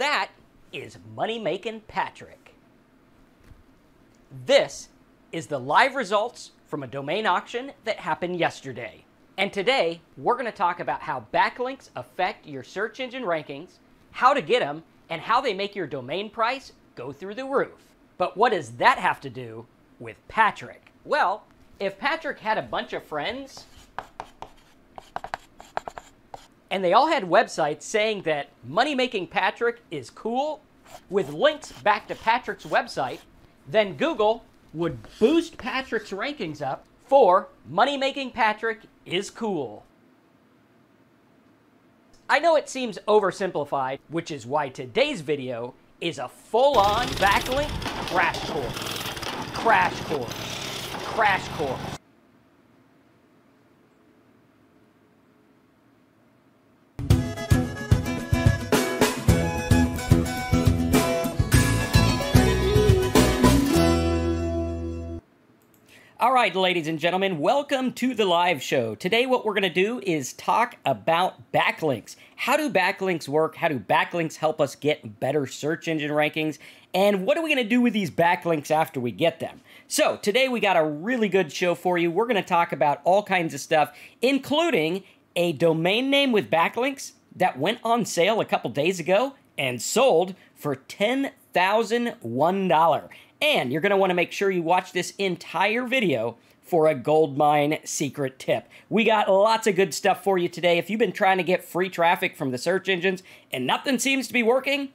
that is Money Making Patrick. This is the live results from a domain auction that happened yesterday. And today, we're going to talk about how backlinks affect your search engine rankings, how to get them, and how they make your domain price go through the roof. But what does that have to do with Patrick? Well, if Patrick had a bunch of friends and they all had websites saying that Money Making Patrick is cool with links back to Patrick's website, then Google would boost Patrick's rankings up for Money Making Patrick is cool. I know it seems oversimplified, which is why today's video is a full-on backlink crash course. Crash course. Crash course. All right, ladies and gentlemen, welcome to the live show. Today, what we're going to do is talk about backlinks. How do backlinks work? How do backlinks help us get better search engine rankings? And what are we going to do with these backlinks after we get them? So, today we got a really good show for you. We're going to talk about all kinds of stuff, including a domain name with backlinks that went on sale a couple days ago and sold for $10,001. And you're going to want to make sure you watch this entire video for a goldmine secret tip. We got lots of good stuff for you today. If you've been trying to get free traffic from the search engines and nothing seems to be working,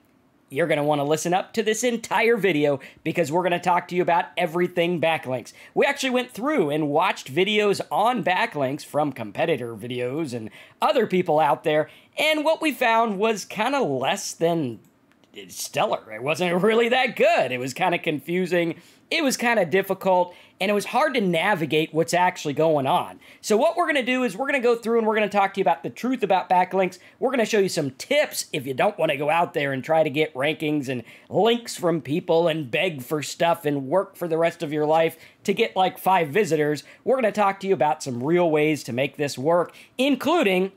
you're going to want to listen up to this entire video because we're going to talk to you about everything backlinks. We actually went through and watched videos on backlinks from competitor videos and other people out there, and what we found was kind of less than stellar. It wasn't really that good. It was kind of confusing. It was kind of difficult, and it was hard to navigate what's actually going on. So, what we're going to do is we're going to go through and we're going to talk to you about the truth about backlinks. We're going to show you some tips if you don't want to go out there and try to get rankings and links from people and beg for stuff and work for the rest of your life to get like five visitors. We're going to talk to you about some real ways to make this work, including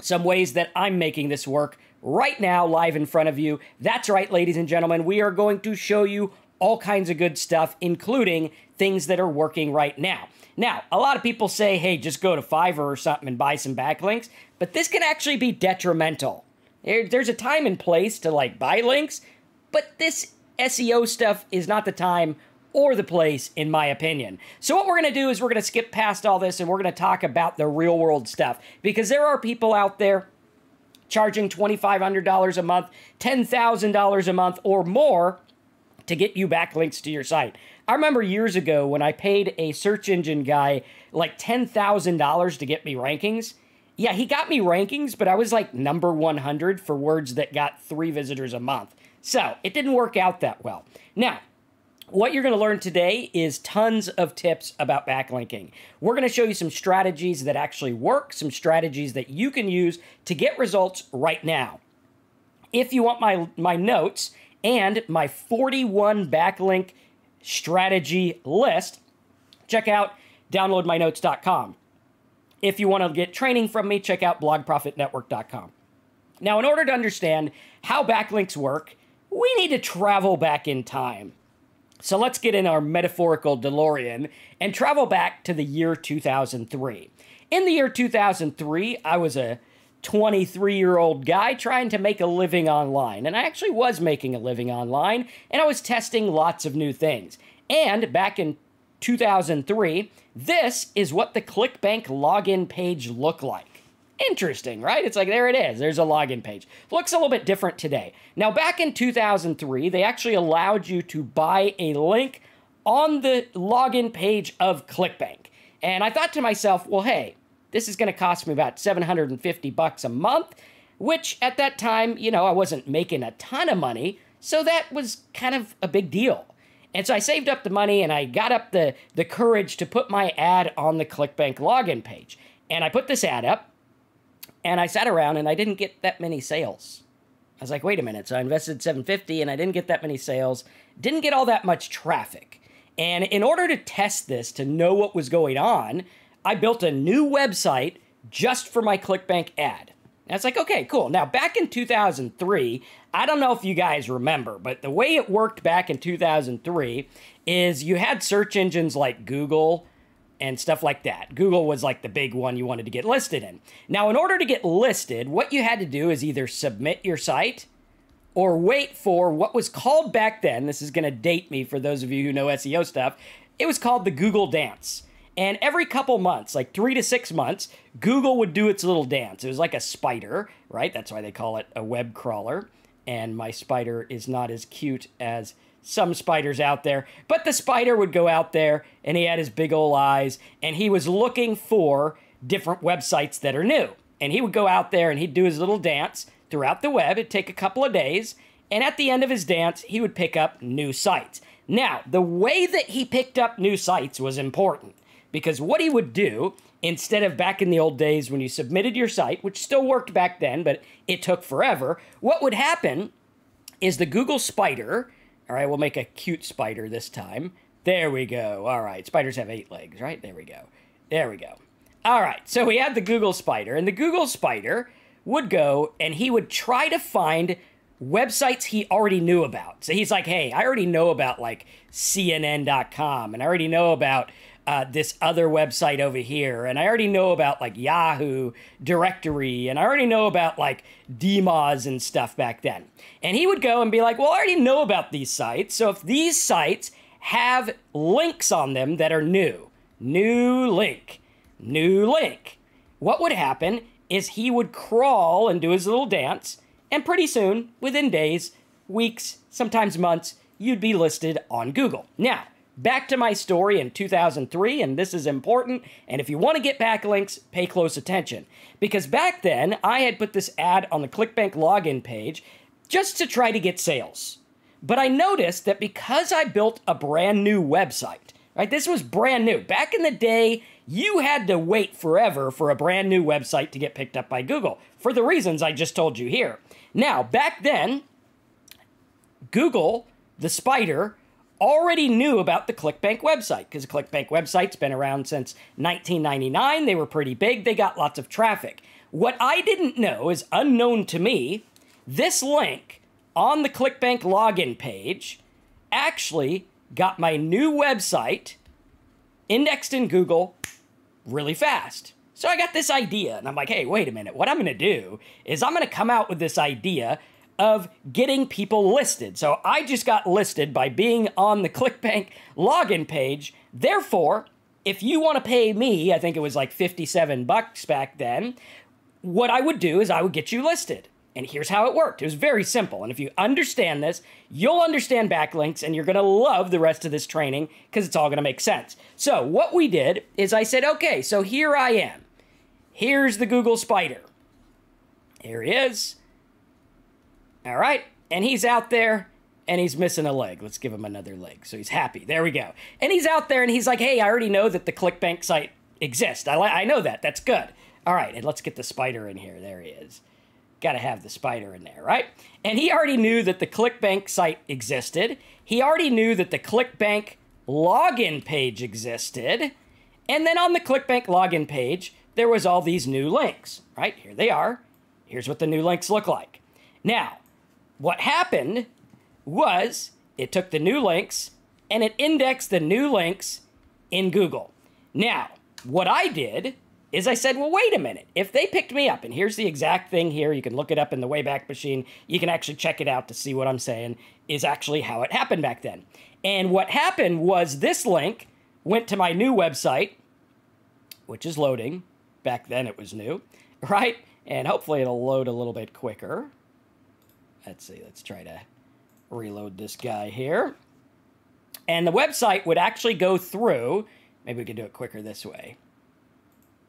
some ways that I'm making this work right now, live in front of you. That's right, ladies and gentlemen. We are going to show you all kinds of good stuff, including things that are working right now. Now, a lot of people say, hey, just go to Fiverr or something and buy some backlinks, but this can actually be detrimental. there's a time and place to like buy links, but this SEO stuff is not the time or the place, in my opinion. So, what we're to do is we're to skip past all this and we're to talk about the real world stuff because there are people out there charging $2,500 a month, $10,000 a month, or more to get you backlinks to your site. I remember years ago when I paid a search engine guy like $10,000 to get me rankings. Yeah, he got me rankings, but I was like number 100 for words that got three visitors a month. So it didn't work out that well. Now, what you're going to learn today is tons of tips about backlinking. We're going to show you some strategies that actually work, some strategies that you can use to get results right now. If you want my, my notes and my 41 backlink strategy list, check out downloadmynotes.com. If you want to get training from me, check out blogprofitnetwork.com. Now, in order to understand how backlinks work, we need to travel back in time. So let's get in our metaphorical DeLorean and travel back to the year 2003. In the year 2003, I was a 23 year old guy trying to make a living online. And I actually was making a living online, and I was testing lots of new things. And back in 2003, this is what the ClickBank login page looked like. Interesting, right? It's like, there it is. There's a login page. Looks a little bit different today. Now, back in 2003, they actually allowed you to buy a link on the login page of ClickBank. And I thought to myself, well, hey, this is going to cost me about 750 bucks a month, which at that time, you know, I wasn't making a ton of money, so that was kind of a big deal. And so I saved up the money and I got up the, the courage to put my ad on the ClickBank login page. And I put this ad up, and I sat around and I didn't get that many sales. I was like, wait a minute. So I invested 750 and I didn't get that many sales. Didn't get all that much traffic. And in order to test this, to know what was going on, I built a new website just for my ClickBank ad. And it's like, okay, cool. Now, back in 2003, I don't know if you guys remember, but the way it worked back in 2003 is you had search engines like Google and stuff like that. Google was like the big one you wanted to get listed in. Now, in order to get listed, what you had to do is either submit your site or wait for what was called back then. This is going to date me for those of you who know SEO stuff. It was called the Google Dance. And every couple months, like three to six months, Google would do its little dance. It was like a spider, right? That's why they call it a web crawler. And my spider is not as cute as some spiders out there. But the spider would go out there and he had his big old eyes and he was looking for different websites that are new. And he would go out there and he'd do his little dance throughout the web. It'd take a couple of days. And at the end of his dance, he would pick up new sites. Now, the way that he picked up new sites was important because what he would do, instead of back in the old days when you submitted your site, which still worked back then, but it took forever, what would happen is the Google Spider, all right, we'll make a cute spider this time. There we go. All right, spiders have eight legs, right? There we go. There we go. All right, so we have the Google Spider, and the Google Spider would go and he would try to find websites he already knew about. So he's like, hey, I already know about like CNN.com, and I already know about uh, this other website over here, and I already know about like Yahoo directory, and I already know about like DMOZ and stuff back then. And he would go and be like, Well, I already know about these sites. So if these sites have links on them that are new, new link, new link, what would happen is he would crawl and do his little dance, and pretty soon, within days, weeks, sometimes months, you'd be listed on Google. Now, Back to my story in 2003, and this is important. And if you want to get backlinks, pay close attention. Because back then, I had put this ad on the ClickBank login page just to try to get sales. But I noticed that because I built a brand new website, right? This was brand new. Back in the day, you had to wait forever for a brand new website to get picked up by Google for the reasons I just told you here. Now, back then, Google, the spider, already knew about the ClickBank website because the ClickBank website's been around since 1999. They were pretty big, they got lots of traffic. What I didn't know is unknown to me, this link on the ClickBank login page actually got my new website indexed in Google really fast. So I got this idea, and I'm like, hey, wait a minute. What I'm going to do is I'm going to come out with this idea of getting people listed. So I just got listed by being on the ClickBank login page. Therefore, if you want to pay me, I think it was like 57 bucks back then, what I would do is I would get you listed. And here's how it worked. It was very simple. And if you understand this, you'll understand backlinks and you're going to love the rest of this training because it's all going to make sense. So, what we did is I said, okay, so here I am. Here's the Google Spider. Here he is. All right. And he's out there and he's missing a leg. Let's give him another leg. So he's happy. There we go. And he's out there and he's like, hey, I already know that the ClickBank site exists. I, I know that. That's good. All right. And let's get the spider in here. There he is. Got to have the spider in there, right? And he already knew that the ClickBank site existed. He already knew that the ClickBank login page existed. And then on the ClickBank login page, there was all these new links, right? Here they are. Here's what the new links look like. Now, what happened was it took the new links and it indexed the new links in Google. Now, what I did is I said, well, wait a minute. If they picked me up, and here's the exact thing here, you can look it up in the Wayback Machine. You can actually check it out to see what I'm saying is actually how it happened back then. And what happened was this link went to my new website, which is loading. Back then it was new, right? And hopefully it'll load a little bit quicker. Let's see, let's try to reload this guy here. And the website would actually go through, maybe we could do it quicker this way.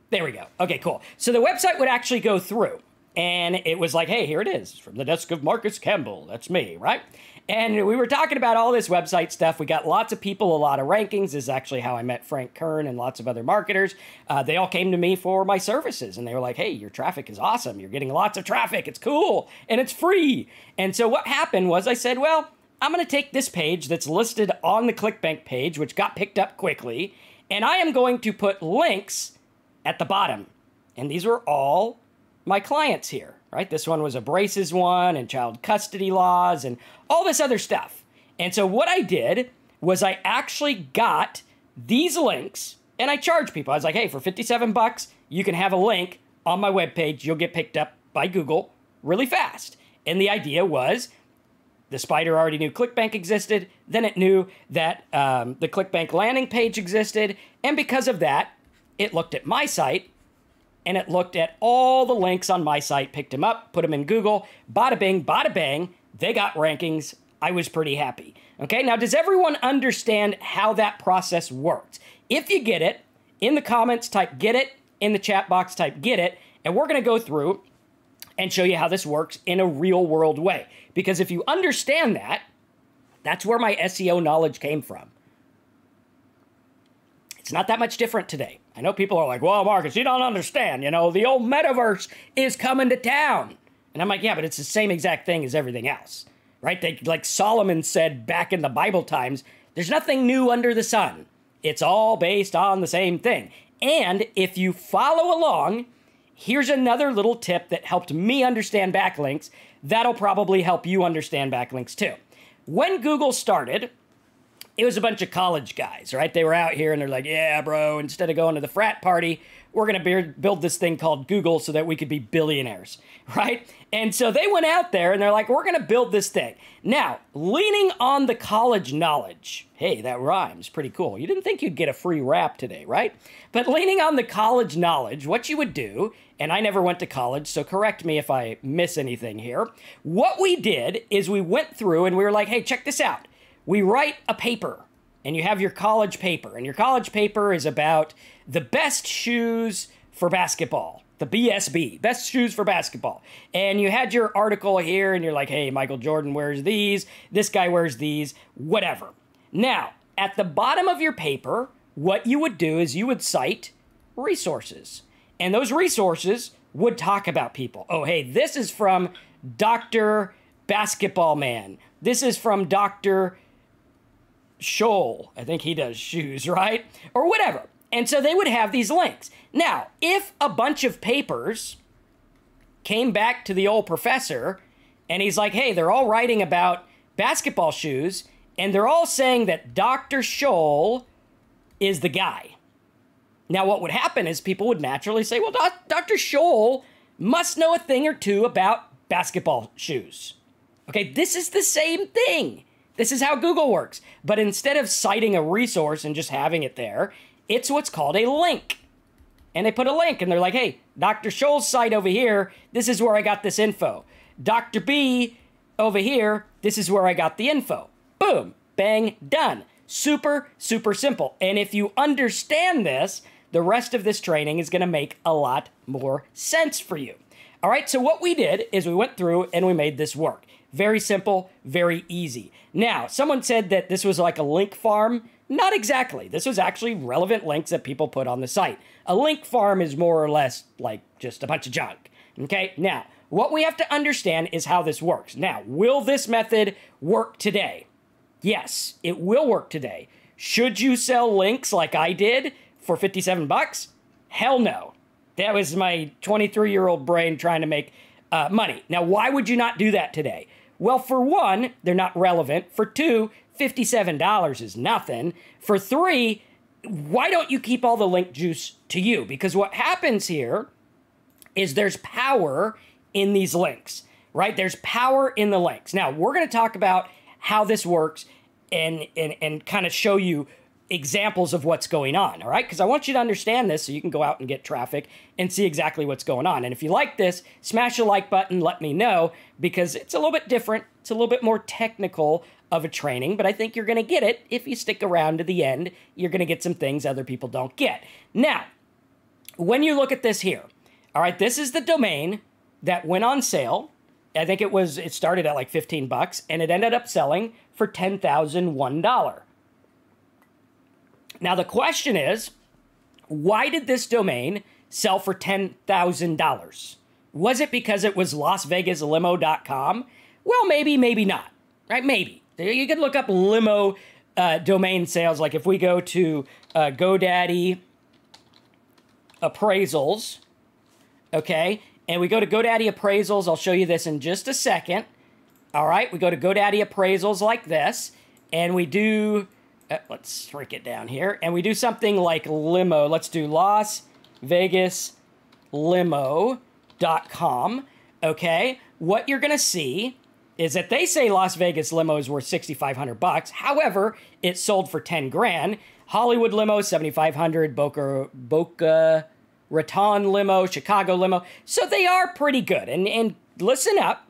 There we go. Okay, cool. So the website would actually go through, and it was like, hey, here it is from the desk of Marcus Campbell. That's me, right? And we were talking about all this website stuff. We got lots of people, a lot of rankings. This is actually how I met Frank Kern and lots of other marketers. Uh, they all came to me for my services and they were like, hey, your traffic is awesome. You're getting lots of traffic. It's cool and it's free. And so what happened was I said, well, I'm going to take this page that's listed on the ClickBank page, which got picked up quickly, and I am going to put links at the bottom. And these were all my clients here, right? This one was a braces one and child custody laws and all this other stuff. And so what I did was I actually got these links and I charged people. I was like, hey, for 57 bucks, you can have a link on my webpage. You'll get picked up by Google really fast. And the idea was the spider already knew ClickBank existed. Then it knew that um, the ClickBank landing page existed. And because of that, it looked at my site and it looked at all the links on my site, picked them up, put them in Google, bada bing, bada bang. They got rankings. I was pretty happy. Okay, now does everyone understand how that process worked? If you get it, in the comments, type get it. In the chat box, type get it. And we're going to go through and show you how this works in a real world way. Because if you understand that, that's where my SEO knowledge came from. It's not that much different today. I know people are like, well, Marcus, you don't understand. You know, the old metaverse is coming to town. And I'm like, yeah, but it's the same exact thing as everything else, right? They, like Solomon said back in the Bible times, there's nothing new under the sun. It's all based on the same thing. And if you follow along, here's another little tip that helped me understand backlinks. That'll probably help you understand backlinks too. When Google started, it was a bunch of college guys, right? They were out here and they're like, yeah, bro, instead of going to the frat party, we're going to build this thing called Google so that we could be billionaires, right? And so they went out there and they're like, we're going to build this thing. Now, leaning on the college knowledge, hey, that rhymes pretty cool. You didn't think you'd get a free rap today, right? But leaning on the college knowledge, what you would do, and I never went to college, so correct me if I miss anything here. What we did is we went through and we were like, hey, check this out we write a paper and you have your college paper and your college paper is about the best shoes for basketball the BSB, best shoes for basketball. And you had your article here, and you're like, hey, Michael Jordan wears these, this guy wears these, whatever. Now, at the bottom of your paper, what you would do is you would cite resources. And those resources would talk about people. Oh, hey, this is from Dr. Basketball Man. This is from Dr. Scholl. I think he does shoes, right? Or whatever. And so they would have these links. Now, if a bunch of papers came back to the old professor and he's like, hey, they're all writing about basketball shoes and they're all saying that Dr. Scholl is the guy. Now, what would happen is people would naturally say, well, Dr. Scholl must know a thing or two about basketball shoes. Okay, this is the same thing. This is how Google works. But instead of citing a resource and just having it there, it's what's called a link. And they put a link and they're like, hey, Dr. Scholl's site over here, this is where I got this info. Dr. B over here, this is where I got the info. Boom, bang, done. Super, super simple. And if you understand this, the rest of this training is going to make a lot more sense for you. All right, so what we did is we went through and we made this work. Very simple, very easy. Now, someone said that this was like a link farm. Not exactly. This was actually relevant links that people put on the site. A link farm is more or less like just a bunch of junk. Okay, now, what we have to understand is how this works. Now, will this method work today? Yes, it will work today. Should you sell links like I did for 57 bucks? Hell no. That was my 23 year old brain trying to make uh, money. Now, why would you not do that today? Well, for one, they're not relevant. For two, $57 is nothing. For three, why don't you keep all the link juice to you? Because what happens here is there's power in these links, right? There's power in the links. Now, we're going to talk about how this works and, and, and kind of show you examples of what's going on, all right? Because I want you to understand this so you can go out and get traffic and see exactly what's going on. And if you like this, smash the like button, let me know, because it's a little bit different. It's a little bit more technical of a training, but I think you're going to get it if you stick around to the end. You're going to get some things other people don't get. Now, when you look at this here, all right, this is the domain that went on sale. I think it was it started at like 15 bucks and it ended up selling for $10,001. Now, the question is why did this domain sell for $10,000? Was it because it was LasVegasLimo.com? Well, maybe, maybe not, right? Maybe. You could look up limo uh, domain sales. Like if we go to uh, GoDaddy appraisals, okay, and we go to GoDaddy appraisals. I'll show you this in just a second. All right, we go to GoDaddy appraisals like this, and we do, Uh, let's shrink it down here, and we do something like limo. Let's do Las Vegas limo.com. Okay, what you're gonna see is that they say Las Vegas limo is worth 6500 bucks. However, it sold for 10 grand. Hollywood limo 7500, Boca Boca Raton limo, Chicago limo. So they are pretty good. And and listen up.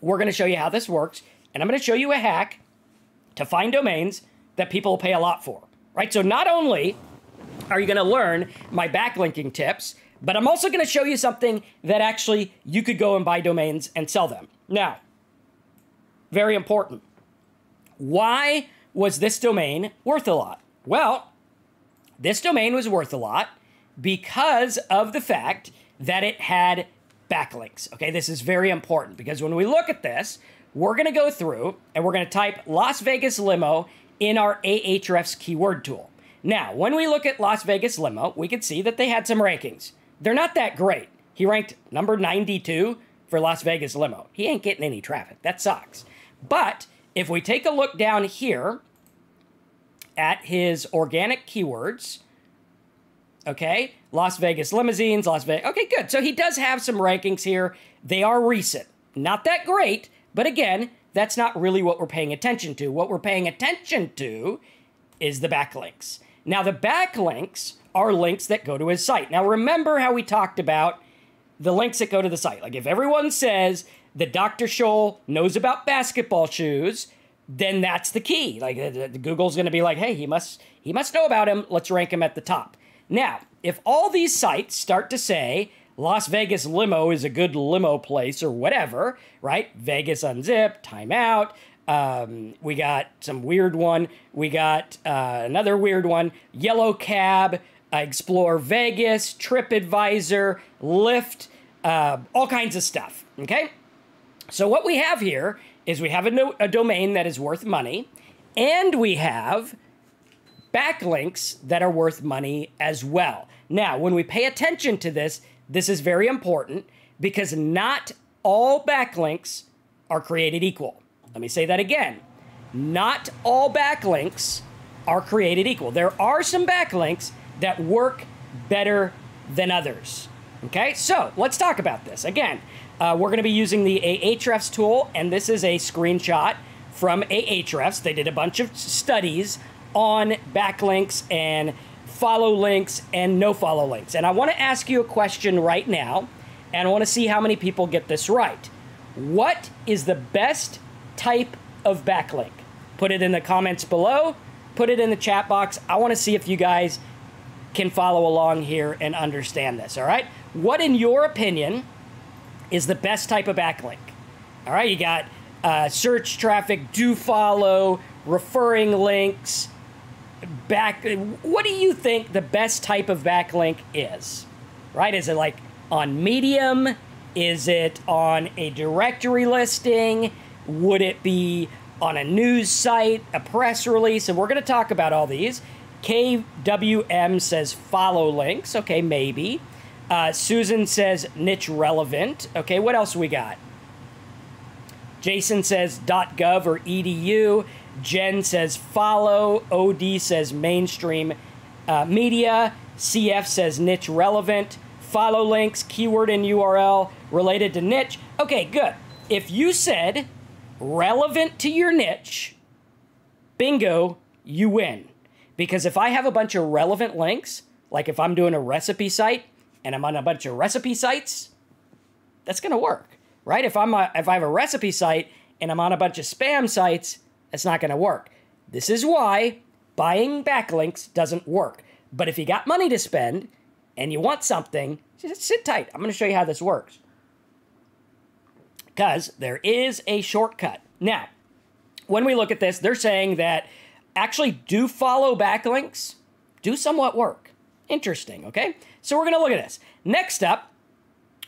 We're going to show you how this works, and I'm going to show you a hack to find domains that people pay a lot for. Right? So not only are you going to learn my backlinking tips, but I'm also going to show you something that actually you could go and buy domains and sell them. Now, very important. Why was this domain worth a lot? Well, this domain was worth a lot because of the fact that it had backlinks. Okay, this is very important because when we look at this, we're going to go through and we're going to type Las Vegas Limo in our Ahrefs keyword tool. Now, when we look at Las Vegas Limo, we can see that they had some rankings. They're not that great. He ranked number 92 for Las Vegas Limo. He ain't getting any traffic. That sucks. But if we take a look down here at his organic keywords, okay, Las Vegas limousines, Las Vegas. Okay, good. So he does have some rankings here. They are recent. Not that great, but again, that's not really what we're paying attention to. What we're paying attention to is the backlinks. Now, the backlinks are links that go to his site. Now, remember how we talked about the links that go to the site. Like, if everyone says that Dr. Scholl knows about basketball shoes, then that's the key. Like, Google's going to be like, hey, he must he must know about him. Let's rank him at the top. Now, if all these sites start to say Las Vegas limo is a good limo place or whatever, right? Vegas Unzipped, Timeout. Um, we got some weird one. We got uh, another weird one. Yellow Cab, uh, Explore Vegas, TripAdvisor, Lyft, uh, all kinds of stuff. Okay. So what we have here is we have a, no- a domain that is worth money, and we have backlinks that are worth money as well. Now, when we pay attention to this, this is very important because not all backlinks are created equal. Let me say that again. Not all backlinks are created equal. There are some backlinks that work better than others. Okay, so let's talk about this. Again, uh, we're going to be using the Ahrefs tool, and this is a screenshot from Ahrefs. They did a bunch of studies on backlinks and follow links and no follow links. And I want to ask you a question right now, and I want to see how many people get this right. What is the best type of backlink? Put it in the comments below, put it in the chat box. I want to see if you guys can follow along here and understand this, all right? What, in your opinion, is the best type of backlink? All right, you got uh, search traffic, do follow, referring links, back what do you think the best type of backlink is? Right? Is it like on medium? Is it on a directory listing? Would it be on a news site a press release? And we're going to talk about all these. Kwm says follow links. Okay maybe. Uh, susan says niche relevant. Okay what else we got? Jason says gov or edu Jen says follow. OD says mainstream uh, media. CF says niche relevant. Follow links, keyword and URL related to niche. Okay, good. If you said relevant to your niche, bingo, you win. Because if I have a bunch of relevant links, like if I'm doing a recipe site and I'm on a bunch of recipe sites, that's going to work, right? If I'm a, if I have a recipe site and I'm on a bunch of spam sites, it's not going to work. This is why buying backlinks doesn't work. But if you got money to spend and you want something, just sit tight. I'm going to show you how this works. Because there is a shortcut. Now, when we look at this, they're saying that actually do follow backlinks do somewhat work. Interesting, okay? So we're going to look at this. Next up,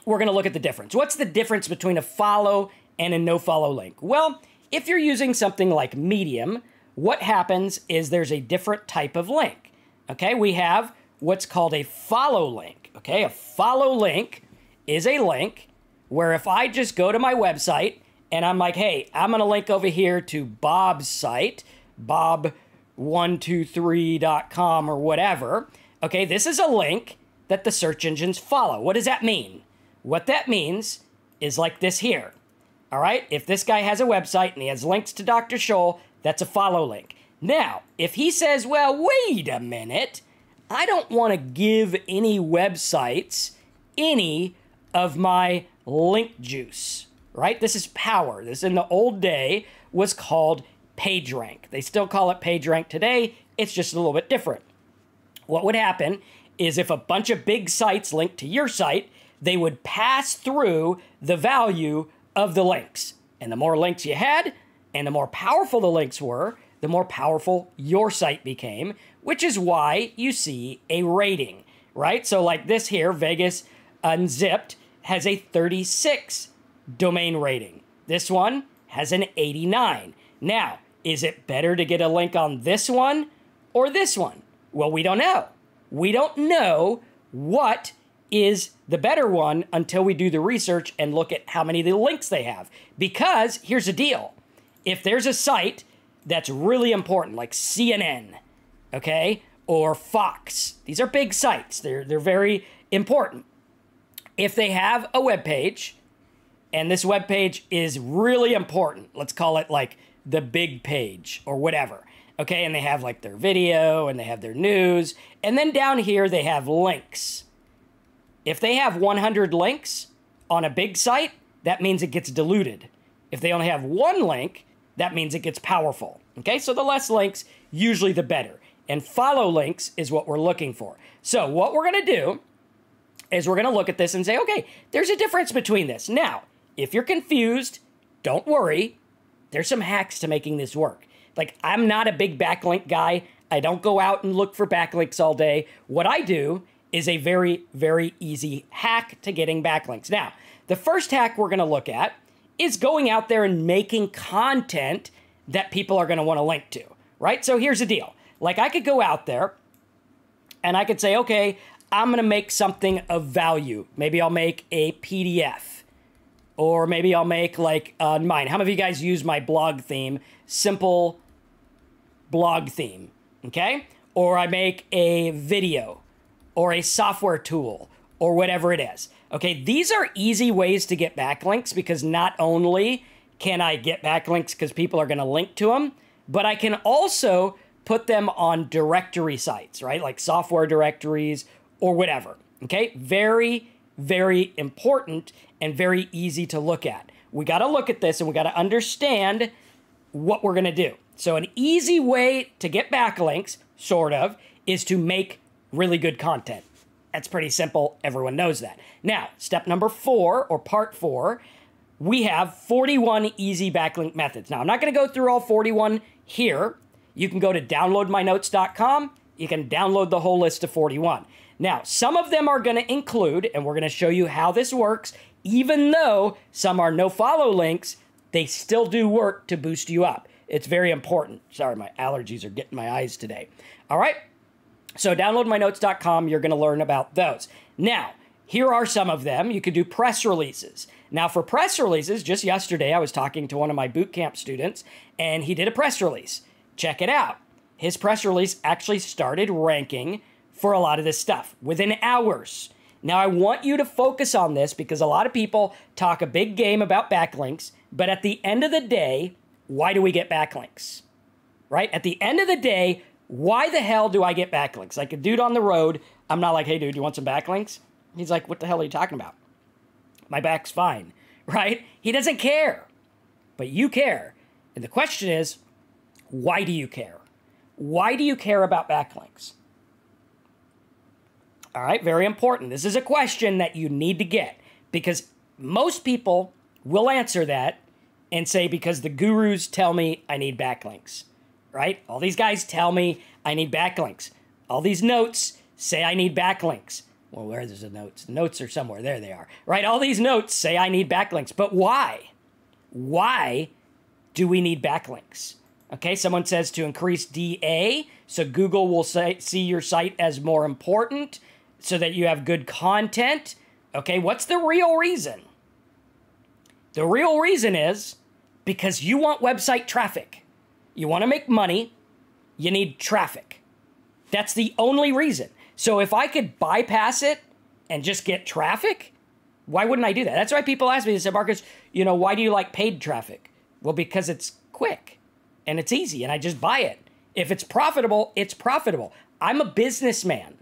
we're going to look at the difference. What's the difference between a follow and a no follow link? Well, if you're using something like Medium, what happens is there's a different type of link. Okay, we have what's called a follow link. Okay, a follow link is a link where if I just go to my website and I'm like, hey, I'm going to link over here to Bob's site, bob123.com or whatever. Okay, this is a link that the search engines follow. What does that mean? What that means is like this here. All right, if this guy has a website and he has links to Dr. Scholl, that's a follow link. Now, if he says, well, wait a minute, I don't want to give any websites any of my link juice, right? This is power. This in the old day was called PageRank. They still call it PageRank today. It's just a little bit different. What would happen is if a bunch of big sites linked to your site, they would pass through the value of the links. And the more links you had, and the more powerful the links were, the more powerful your site became, which is why you see a rating, right? So, like this here, Vegas Unzipped has a 36 domain rating. This one has an 89. Now, is it better to get a link on this one or this one? Well, we don't know. We don't know what is the better one until we do the research and look at how many of the links they have. Because here's the deal if there's a site that's really important, like CNN, okay, or Fox, these are big sites, they're, they're very important. If they have a web page, and this web page is really important, let's call it like the big page or whatever. Okay, and they have like their video and they have their news. And then down here, they have links. If they have 100 links on a big site, that means it gets diluted. If they only have one link, that means it gets powerful. Okay, so the less links, usually the better. And follow links is what we're looking for. So, what we're gonna do is we're gonna look at this and say, okay, there's a difference between this. Now, if you're confused, don't worry. There's some hacks to making this work. Like, I'm not a big backlink guy. I don't go out and look for backlinks all day. What I do is a very, very easy hack to getting backlinks. Now, the first hack we're going to look at is going out there and making content that people are going to want to link to, right? So here's the deal. Like, I could go out there and I could say, okay, I'm going to make something of value. Maybe I'll make a PDF or maybe I'll make like uh, mine. How many of you guys use my blog theme? Simple blog theme, okay? Or I make a video or a software tool or whatever it is. Okay, these are easy ways to get backlinks because not only can I get backlinks because people are going to link to them, but I can also put them on directory sites, right? Like software directories or whatever. Okay, very, very important and very easy to look at. We got to look at this and we got to understand what we're going to do. So, an easy way to get backlinks, sort of, is to make really good content. That's pretty simple. Everyone knows that. Now, step number four, or part four, we have 41 easy backlink methods. Now, I'm not going to go through all 41 here. You can go to downloadmynotes.com. You can download the whole list of 41. Now, some of them are going to include, and we're going to show you how this works even though some are no follow links, they still do work to boost you up. It's very important. Sorry, my allergies are getting my eyes today. All right. So, downloadmynotes.com, you're going to learn about those. Now, here are some of them. You could do press releases. Now, for press releases, just yesterday I was talking to one of my boot camp students and he did a press release. Check it out. His press release actually started ranking for a lot of this stuff within hours. Now, I want you to focus on this because a lot of people talk a big game about backlinks, but at the end of the day, why do we get backlinks? Right? At the end of the day, why the hell do I get backlinks? Like a dude on the road, I'm not like, hey, dude, you want some backlinks? He's like, what the hell are you talking about? My back's fine, right? He doesn't care, but you care. And the question is, why do you care? Why do you care about backlinks? All right, very important. This is a question that you need to get because most people will answer that and say, because the gurus tell me I need backlinks, right? All these guys tell me I need backlinks. All these notes say I need backlinks. Well, where there's the notes? The notes are somewhere. There they are, right? All these notes say I need backlinks, but why? Why do we need backlinks? Okay, someone says to increase DA, so Google will say, see your site as more important so that you have good content. Okay, what's the real reason? The real reason is because you want website traffic. You want to make money, you need traffic. That's the only reason. So if I could bypass it and just get traffic, why wouldn't I do that? That's why people ask me, they say, Marcus, you know, why do you like paid traffic? Well, because it's quick and it's easy and I just buy it. If it's profitable, it's profitable. I'm a businessman.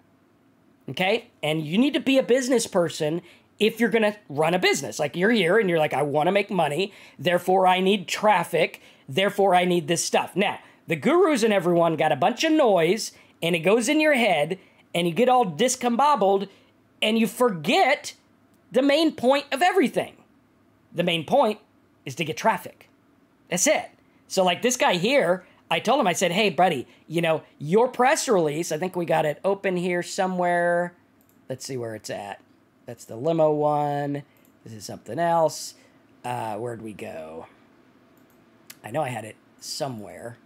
Okay? And you need to be a business person if you're going to run a business. Like you're here and you're like, I want to make money. Therefore, I need traffic. Therefore, I need this stuff. Now, the gurus and everyone got a bunch of noise and it goes in your head and you get all discombobbled and you forget the main point of everything. The main point is to get traffic. That's it. So, like this guy here, I told him, I said, hey, buddy, you know, your press release, I think we got it open here somewhere. Let's see where it's at. That's the limo one. This is something else. Uh, where'd we go? I know I had it somewhere.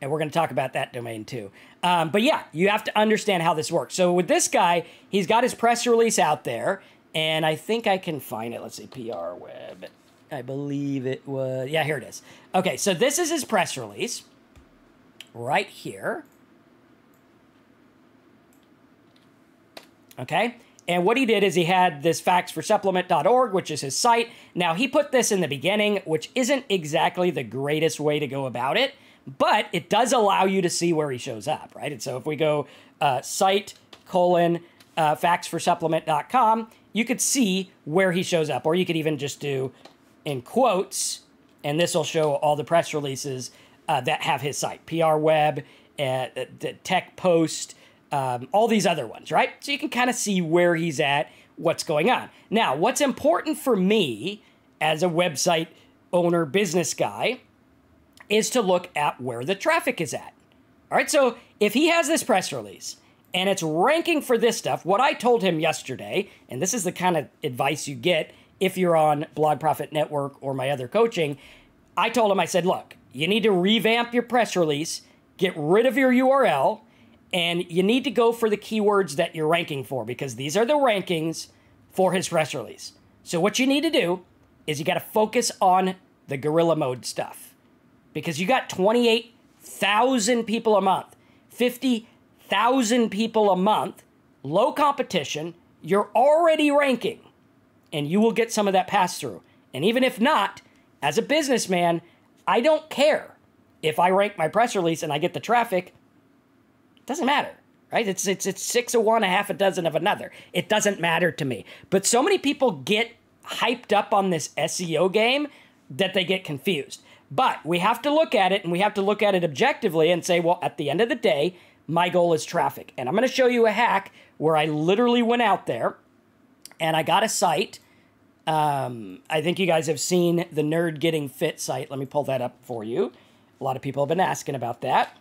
And we're going to talk about that domain too. Um, but yeah, you have to understand how this works. So with this guy, he's got his press release out there. And I think I can find it. Let's see, PR Web. I believe it was. Yeah, here it is. Okay, so this is his press release right here. Okay. And what he did is he had this factsforsupplement.org, which is his site. Now, he put this in the beginning, which isn't exactly the greatest way to go about it, but it does allow you to see where he shows up, right? And so if we go uh, site colon uh, factsforsupplement.com, you could see where he shows up, or you could even just do in quotes, and this will show all the press releases uh, that have his site, PR Web, uh, the Tech Post, um, all these other ones, right? So you can kind of see where he's at, what's going on. Now, what's important for me as a website owner, business guy, is to look at where the traffic is at. All right, so if he has this press release and it's ranking for this stuff, what I told him yesterday, and this is the kind of advice you get if you're on Blog Profit Network or my other coaching, I told him, I said, look, you need to revamp your press release, get rid of your URL, and you need to go for the keywords that you're ranking for because these are the rankings for his press release. So, what you need to do is you got to focus on the gorilla mode stuff because you got 28,000 people a month, 50,000 people a month, low competition. You're already ranking and you will get some of that pass through. And even if not, as a businessman, I don't care if I rank my press release and I get the traffic. Doesn't matter, right? It's it's it's six of one, a half a dozen of another. It doesn't matter to me. But so many people get hyped up on this SEO game that they get confused. But we have to look at it and we have to look at it objectively and say, well, at the end of the day, my goal is traffic. And I'm going to show you a hack where I literally went out there and I got a site. Um, I think you guys have seen the Nerd Getting Fit site. Let me pull that up for you. A lot of people have been asking about that.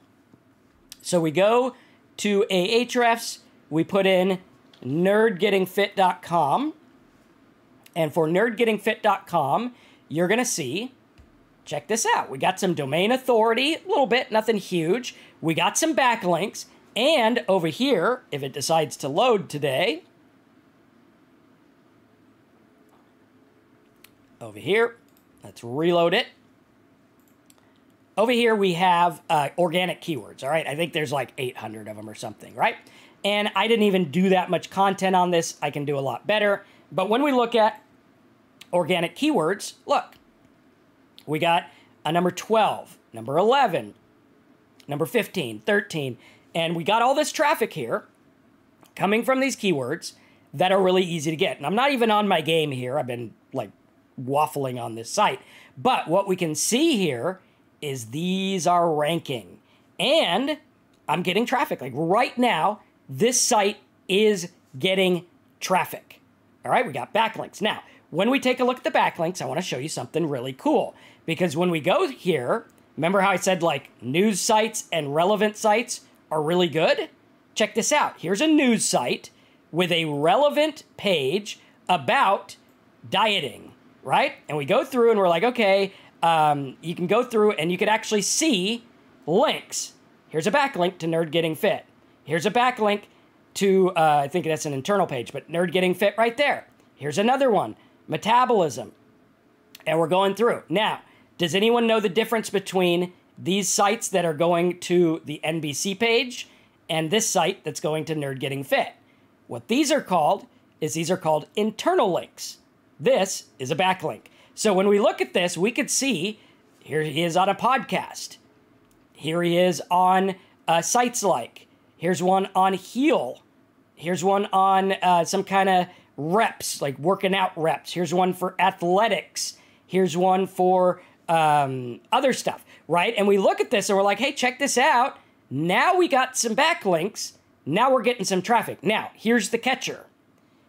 So we go to Ahrefs, we put in nerdgettingfit.com. And for nerdgettingfit.com, you're going to see, check this out. We got some domain authority, a little bit, nothing huge. We got some backlinks. And over here, if it decides to load today, over here. Let's reload it. Over here, we have uh, organic keywords, all right? I think there's like 800 of them or something, right? And I didn't even do that much content on this. I can do a lot better. But when we look at organic keywords, look, we got a number 12, number 11, number 15, 13, and we got all this traffic here coming from these keywords that are really easy to get. And I'm not even on my game here. I've been like waffling on this site. But what we can see here is these are ranking. And I'm getting traffic. Like right now, this site is getting traffic. All right, we got backlinks. Now, when we take a look at the backlinks, I want to show you something really cool. Because when we go here, remember how I said like news sites and relevant sites are really good? Check this out. Here's a news site with a relevant page about dieting right? And we go through and we're like, okay, um, you can go through and you could actually see links. Here's a backlink to Nerd Getting Fit. Here's a backlink to, uh, I think that's an internal page, but Nerd Getting Fit right there. Here's another one metabolism. And we're going through. Now, does anyone know the difference between these sites that are going to the NBC page and this site that's going to Nerd Getting Fit? What these are called is these are called internal links. This is a backlink. So when we look at this, we could see here he is on a podcast. Here he is on uh, sites like. Here's one on Heal. Here's one on uh, some kind of reps, like working out reps. Here's one for athletics. Here's one for um, other stuff, right? And we look at this and we're like, hey, check this out. Now we got some backlinks. Now we're getting some traffic. Now, here's the catcher.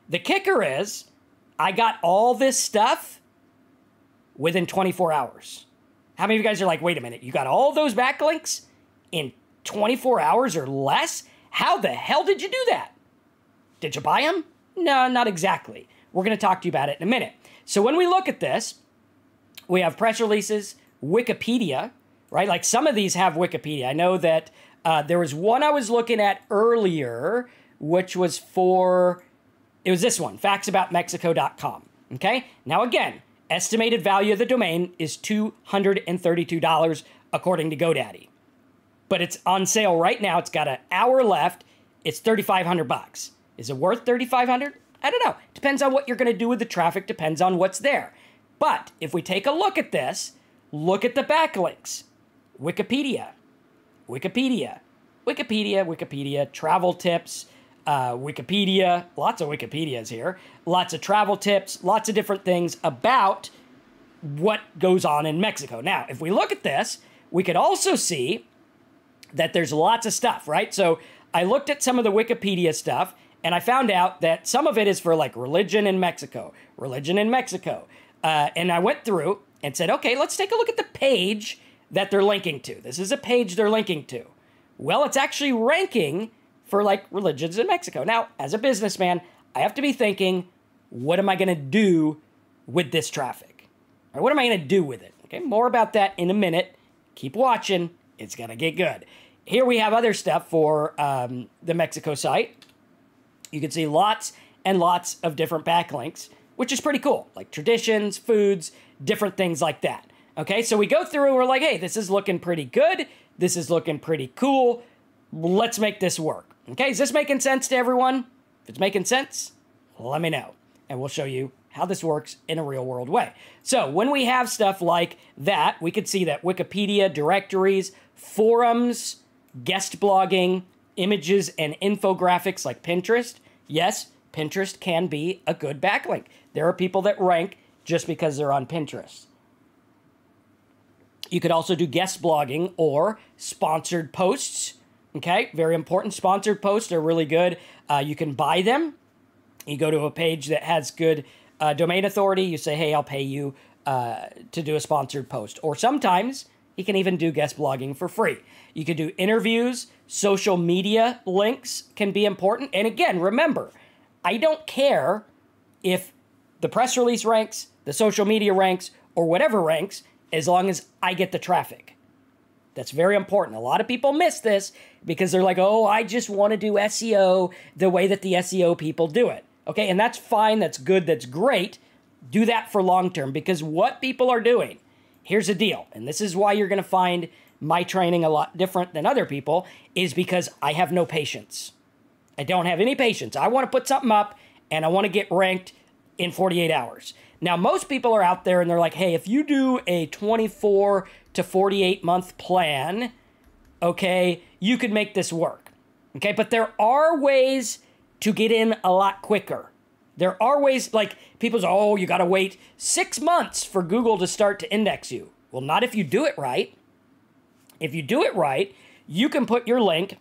The kicker is I got all this stuff within 24 hours. How many of you guys are like, wait a minute, you got all those backlinks in 24 hours or less? How the hell did you do that? Did you buy them? No, not exactly. We're going to talk to you about it in a minute. So when we look at this, we have press releases, Wikipedia, right? Like some of these have Wikipedia. I know that uh, there was one I was looking at earlier, which was for, it was this one, factsaboutmexico.com. Okay. Now, again, estimated value of the domain is $232 according to GoDaddy. But it's on sale right now. It's got an hour left. It's 3500 bucks. Is it worth 3500 I don't know. Depends on what you're going to do with the traffic, depends on what's there. But if we take a look at this, look at the backlinks. Wikipedia, Wikipedia, Wikipedia, Wikipedia, travel tips, uh, Wikipedia, lots of Wikipedias here, lots of travel tips, lots of different things about what goes on in Mexico. Now, if we look at this, we could also see that there's lots of stuff, right? So I looked at some of the Wikipedia stuff and I found out that some of it is for like religion in Mexico, religion in Mexico. Uh, and I went through and said, okay, let's take a look at the page that they're linking to. This is a page they're linking to. Well, it's actually ranking for like religions in Mexico. Now, as a businessman, I have to be thinking, what am I going to do with this traffic? Or what am I going to do with it? Okay, more about that in a minute. Keep watching, it's going to get good. Here we have other stuff for um, the Mexico site. You can see lots and lots of different backlinks, which is pretty cool, like traditions, foods, different things like that. Okay, so we go through and we're like, hey, this is looking pretty good. This is looking pretty cool. Let's make this work. Okay, is this making sense to everyone? If it's making sense, let me know. And we'll show you how this works in a real world way. So when we have stuff like that, we could see that Wikipedia, directories, forums, guest blogging, images and infographics like Pinterest, yes, Pinterest can be a good backlink. There are people that rank just because they're on Pinterest. You could also do guest blogging or sponsored posts. Okay, very important. Sponsored posts are really good. Uh, you can buy them. You go to a page that has good uh, domain authority. You say, hey, I'll pay you uh, to do a sponsored post. Or sometimes you can even do guest blogging for free. You can do interviews, social media links can be important. And again, remember, I don't care if the press release ranks, the social media ranks, or whatever ranks, as long as I get the traffic. That's very important. A lot of people miss this because they're like, oh, I just want to do SEO the way that the SEO people do it. Okay, and that's fine, that's good, that's great. Do that for long term because what people are doing, here's the deal, and this is why you're going to find my training a lot different than other people, is because I have no patience. I don't have any patience. I want to put something up and I want to get ranked in 48 hours. Now, most people are out there and they're like, hey, if you do a 24 to 48 month plan, okay, you could make this work. Okay, but there are ways to get in a lot quicker. There are ways, like people say, oh, you got to wait six months for Google to start to index you. Well, not if you do it right. If you do it right, you can put your link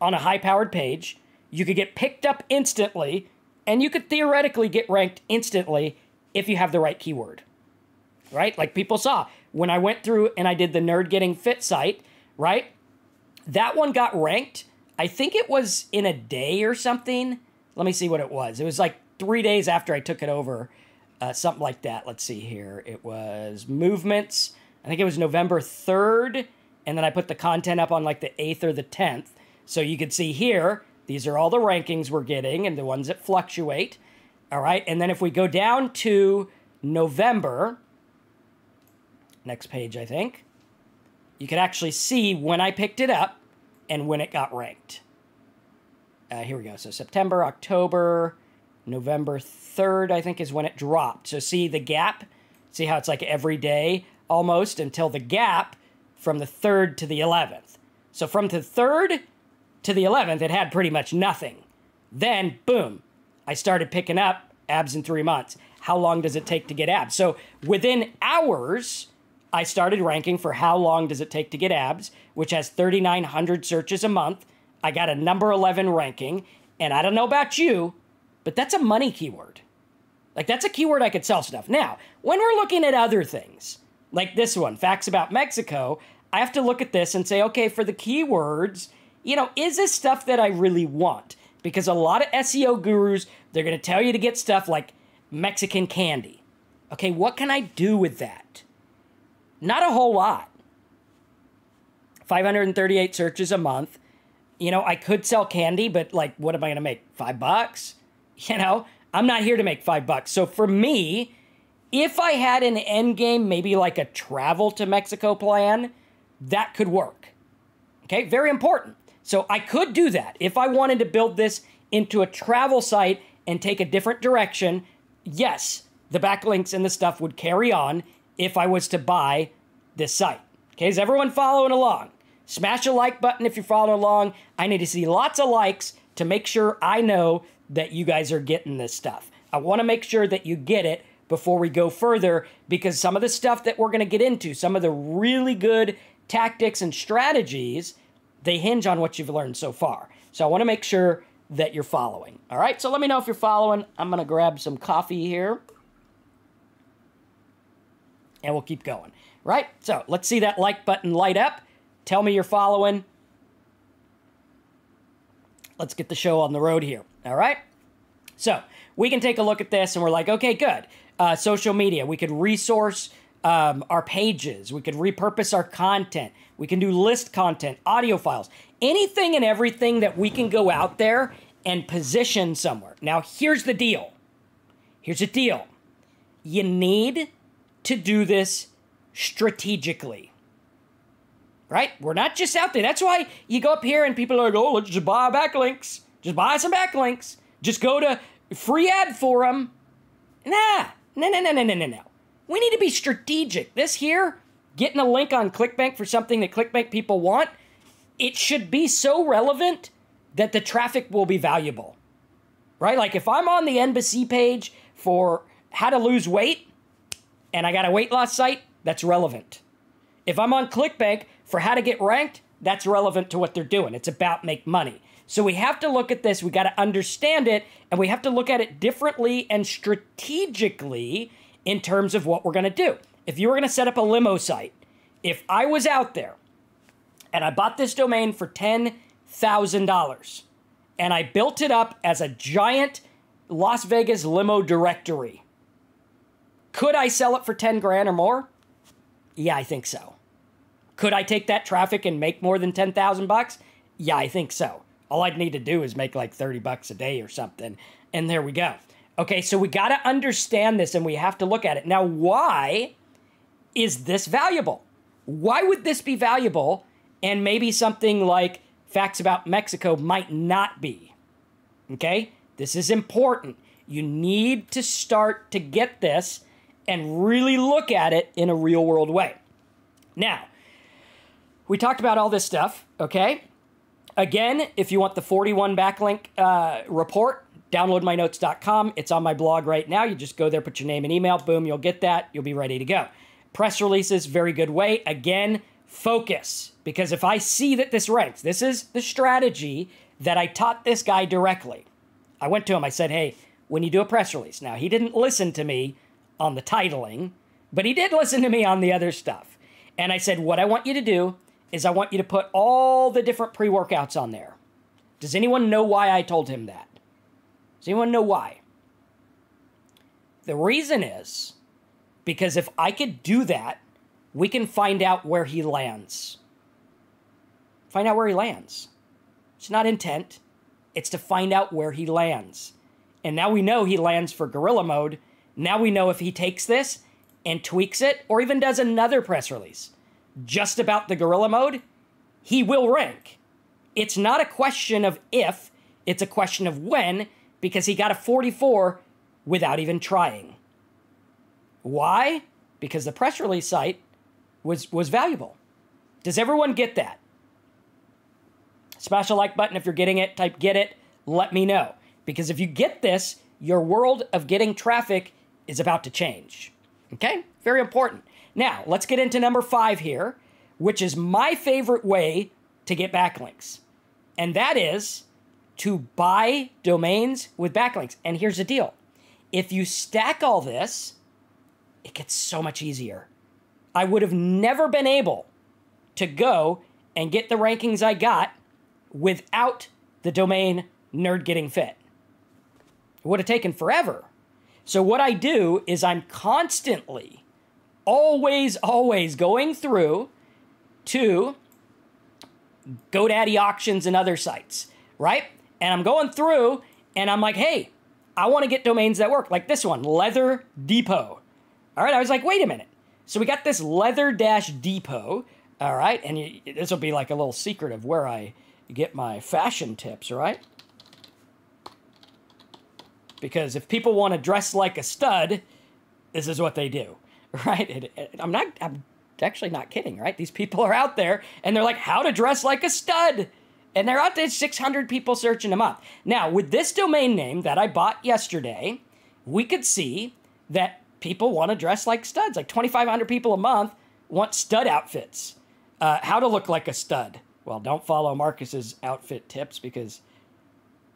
on a high powered page. You could get picked up instantly, and you could theoretically get ranked instantly if you have the right keyword. Right? Like people saw when I went through and I did the Nerd Getting Fit site, right? That one got ranked. I think it was in a day or something. Let me see what it was. It was like three days after I took it over, uh, something like that. Let's see here. It was movements. I think it was November 3rd. And then I put the content up on like the 8th or the 10th. So you could see here These are all the rankings we're getting and the ones that fluctuate. All right. And then if we go down to November, next page, I think, you can actually see when I picked it up and when it got ranked. Uh, here we go. So September, October, November 3rd, I think, is when it dropped. So see the gap? See how it's like every day almost until the gap from the 3rd to the 11th. So from the 3rd to the 11th, it had pretty much nothing. Then, boom, I started picking up abs in three months. How long does it take to get abs? So within hours, I started ranking for how long does it take to get abs, which has 3,900 searches a month. I got a number 11 ranking, and I don't know about you, but that's a money keyword. Like, that's a keyword I could sell stuff. Now, when we're looking at other things, like this one, facts about Mexico, I have to look at this and say, okay, for the keywords, you know, is this stuff that I really want? Because a lot of SEO gurus, they're going to tell you to get stuff like Mexican candy. Okay, what can I do with that? Not a whole lot. 538 searches a month. You know, I could sell candy, but like, what am I going to make? Five bucks? You know, I'm not here to make five bucks. So for me, if I had an end game, maybe like a travel to Mexico plan, that could work. Okay, very important. So I could do that. If I wanted to build this into a travel site and take a different direction, yes, the backlinks and the stuff would carry on if I was to buy this site. Okay, is everyone following along? Smash a like button if you're following along. I need to see lots of likes to make sure I know that you guys are getting this stuff. I want to make sure that you get it before we go further because some of the stuff that we're going to get into, some of the really good tactics and strategies, they hinge on what you've learned so far. So I want to make sure that you're following. All right, so let me know if you're following. I'm going to grab some coffee here. And we'll keep going. Right? So let's see that like button light up. Tell me you're following. Let's get the show on the road here. All right? So we can take a look at this and we're like, okay, good. Uh, social media, we could resource um, our pages, we could repurpose our content, we can do list content, audio files, anything and everything that we can go out there and position somewhere. Now, here's the deal. Here's the deal. You need to do this strategically. Right? We're not just out there. That's why you go up here and people are like, oh, let's just buy backlinks. Just buy some backlinks. Just go to free ad forum. Nah, no, no, no, no, no, no, no. We need to be strategic. This here, getting a link on ClickBank for something that ClickBank people want, it should be so relevant that the traffic will be valuable. Right? Like if I'm on the NBC page for how to lose weight and I got a weight loss site, that's relevant. If I'm on ClickBank for how to get ranked, that's relevant to what they're doing. It's about make money. So we have to look at this, we got to understand it, and we have to look at it differently and strategically in terms of what we're going to do. If you were going to set up a limo site, if I was out there and I bought this domain for $10,000 and I built it up as a giant Las Vegas limo directory, could I sell it for 10 grand or more? Yeah, I think so. Could I take that traffic and make more than 10,000 bucks? Yeah, I think so. All I'd need to do is make like 30 bucks a day or something. And there we go. Okay, so we got to understand this and we have to look at it. Now, why is this valuable? Why would this be valuable and maybe something like facts about Mexico might not be? Okay, this is important. You need to start to get this and really look at it in a real world way. Now, we talked about all this stuff, okay? Again, if you want the 41 backlink uh, report, downloadmynotes.com. It's on my blog right now. You just go there, put your name and email, boom, you'll get that. You'll be ready to go. Press releases, very good way. Again, focus. Because if I see that this ranks, this is the strategy that I taught this guy directly. I went to him, I said, hey, when you do a press release, now he didn't listen to me on the titling, but he did listen to me on the other stuff. And I said, what I want you to do is I want you to put all the different pre workouts on there. Does anyone know why I told him that? Does anyone know why? The reason is because if I could do that, we can find out where he lands. Find out where he lands. It's not intent, It's to find out where he lands. And now we know he lands for gorilla mode. Now we know if he takes this and tweaks it or even does another press release just about the gorilla mode, he will rank. It's not a question of if, it's a question of when because he got a 44 without even trying. Why? Because the press release site was was valuable. Does everyone get that? Smash a like button if you're getting it. Type get it. Let me know. Because if you get this, your world of getting traffic is about to change. Okay? Very important. Now, let's get into number five here, which is my favorite way to get backlinks. And that is to buy domains with backlinks. And here's the deal if you stack all this, it gets so much easier. I would have never been able to go and get the rankings I got without the domain nerd getting fit. It would have taken forever. So, what I do is I'm constantly, always, always going through to GoDaddy auctions and other sites, right? And I'm going through and I'm like, hey, I want to get domains that work, like this one, Leather Depot. All right, I was like, wait a minute. So we got this Leather Dash Depot, all right, and this will be like a little secret of where I get my fashion tips, right? Because if people want to dress like a stud, this is what they do, right? It, it, I'm not, I'm actually not kidding, right? These people are out there and they're like, how to dress like a stud. And they're out there, 600 people searching them up. Now, with this domain name that I bought yesterday, we could see that people want to dress like studs. Like 2,500 people a month want stud outfits. Uh, how to look like a stud. Well, don't follow Marcus's outfit tips because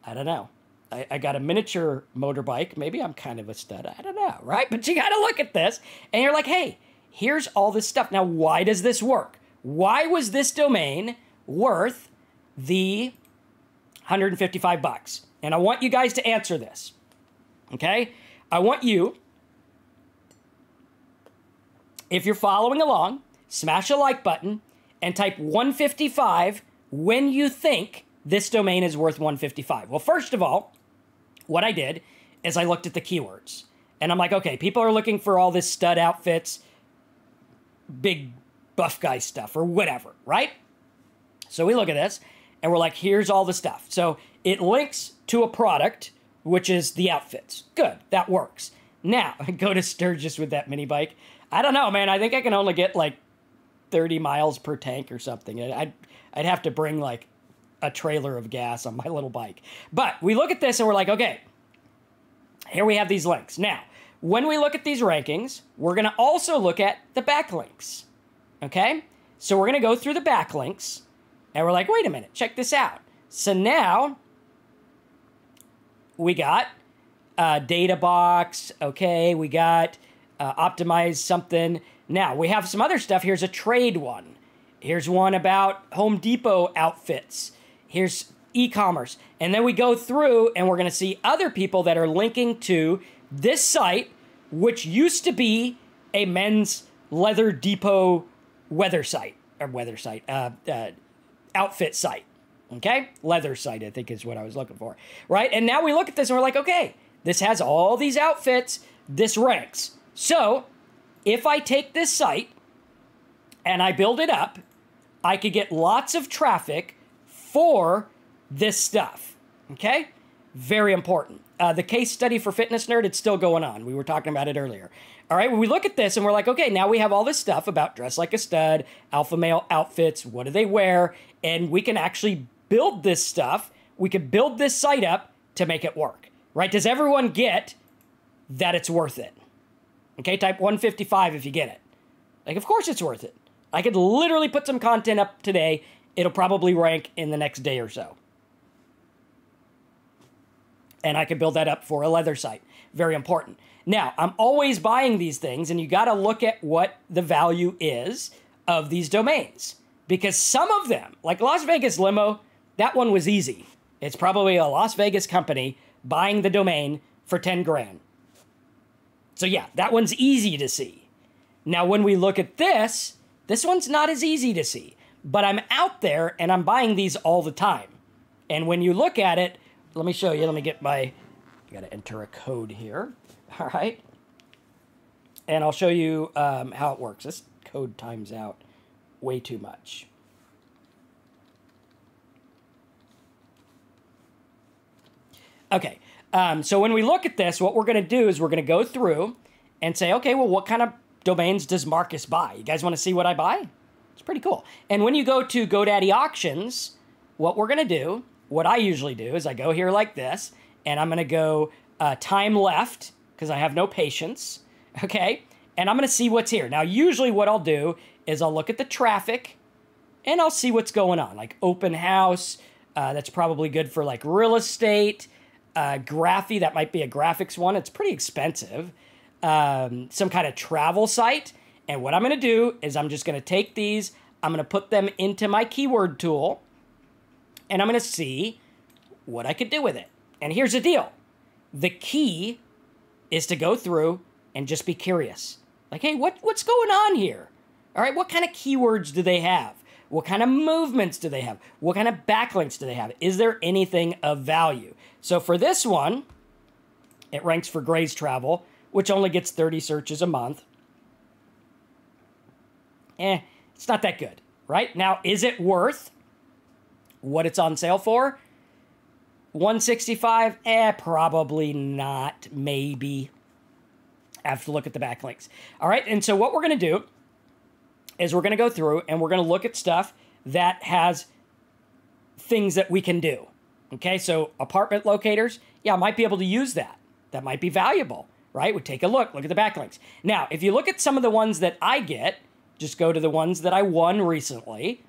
I don't know. I, I, got a miniature motorbike. Maybe I'm kind of a stud. I don't know, right? But you got to look at this and you're like, hey, here's all this stuff. Now, why does this work? Why was this domain worth the 155 bucks? And I want you guys to answer this. Okay? I want you, if you're following along, smash a like button and type 155 when you think this domain is worth 155. Well, first of all, what I did is I looked at the keywords. And I'm like, okay, people are looking for all this stud outfits, big buff guy stuff, or whatever, right? So we look at this and we're like, here's all the stuff. So it links to a product, which is the outfits. Good, that works. Now, go to Sturgis with that mini bike. I don't know, man. I think I can only get like 30 miles per tank or something. I'd, I'd have to bring like a trailer of gas on my little bike. But we look at this and we're like, okay, here we have these links. Now, when we look at these rankings, we're going to also look at the backlinks. Okay? So we're going to go through the backlinks and we're like, wait a minute, check this out. So now we got uh, Databox. Okay, we got uh, optimize something. Now we have some other stuff. Here's a trade one. Here's one about Home Depot outfits. Here's e-commerce. And then we go through and we're going to see other people that are linking to this site, which used to be a men's leather depot weather site or weather site, uh, uh, outfit site. Okay, leather site, I think is what I was looking for, right? And now we look at this and we're like, okay, this has all these outfits. This ranks. So if I take this site and I build it up, I could get lots of traffic for this stuff. Okay? Very important. Uh, the case study for Fitness Nerd, it's still going on. We were talking about it earlier. All right, when we look at this and we're like, okay, now we have all this stuff about dress like a stud, alpha male outfits, what do they wear? And we can actually build this stuff. We could build this site up to make it work, right? Does everyone get that it's worth it? Okay, type 155 if you get it. Like, of course it's worth it. I could literally put some content up today. It'll probably rank in the next day or so. And I could build that up for a leather site. Very important. Now, I'm always buying these things, and you got to look at what the value is of these domains. Because some of them, like Las Vegas Limo, that one was easy. It's probably a Las Vegas company buying the domain for 10 grand. So yeah, that one's easy to see. Now, when we look at this, this one's not as easy to see, but I'm out there and I'm buying these all the time. And when you look at it, let me show you. Let me get my, I got to enter a code here. All right. And I'll show you um, how it works. This code times out way too much. Okay, um, so when we look at this, what we're going to do is we're going to go through and say, okay, well, what kind of domains does Marcus buy? You guys want to see what I buy? It's pretty cool. And when you go to GoDaddy Auctions, what we're going to do, what I usually do is I go here like this, and I'm going to go uh, time left because I have no patience, okay? And I'm going to see what's here. Now, usually what I'll do is I'll look at the traffic and I'll see what's going on, like open house. Uh, that's probably good for like real estate uh, Graphy, that might be a graphics one. It's pretty expensive. Um, some kind of travel site. And what I'm going to do is I'm just going to take these, I'm going to put them into my keyword tool, and I'm going to see what I could do with it. And here's the deal the key is to go through and just be curious. Like, hey, what, what's going on here? All right, what kind of keywords do they have? What kind of movements do they have? What kind of backlinks do they have? Is there anything of value? So for this one, it ranks for Gray's Travel, which only gets 30 searches a month. Eh, it's not that good, right? Now, is it worth what it's on sale for? 165? Eh, probably not. Maybe. I have to look at the backlinks. All right, and so what we're going to do is we're going to go through and we're going to look at stuff that has things that we can do. Okay, so apartment locators, yeah, I might be able to use that. That might be valuable, right? We take a look, look at the backlinks. Now, if you look at some of the ones that I get, just go to the ones that I won recently,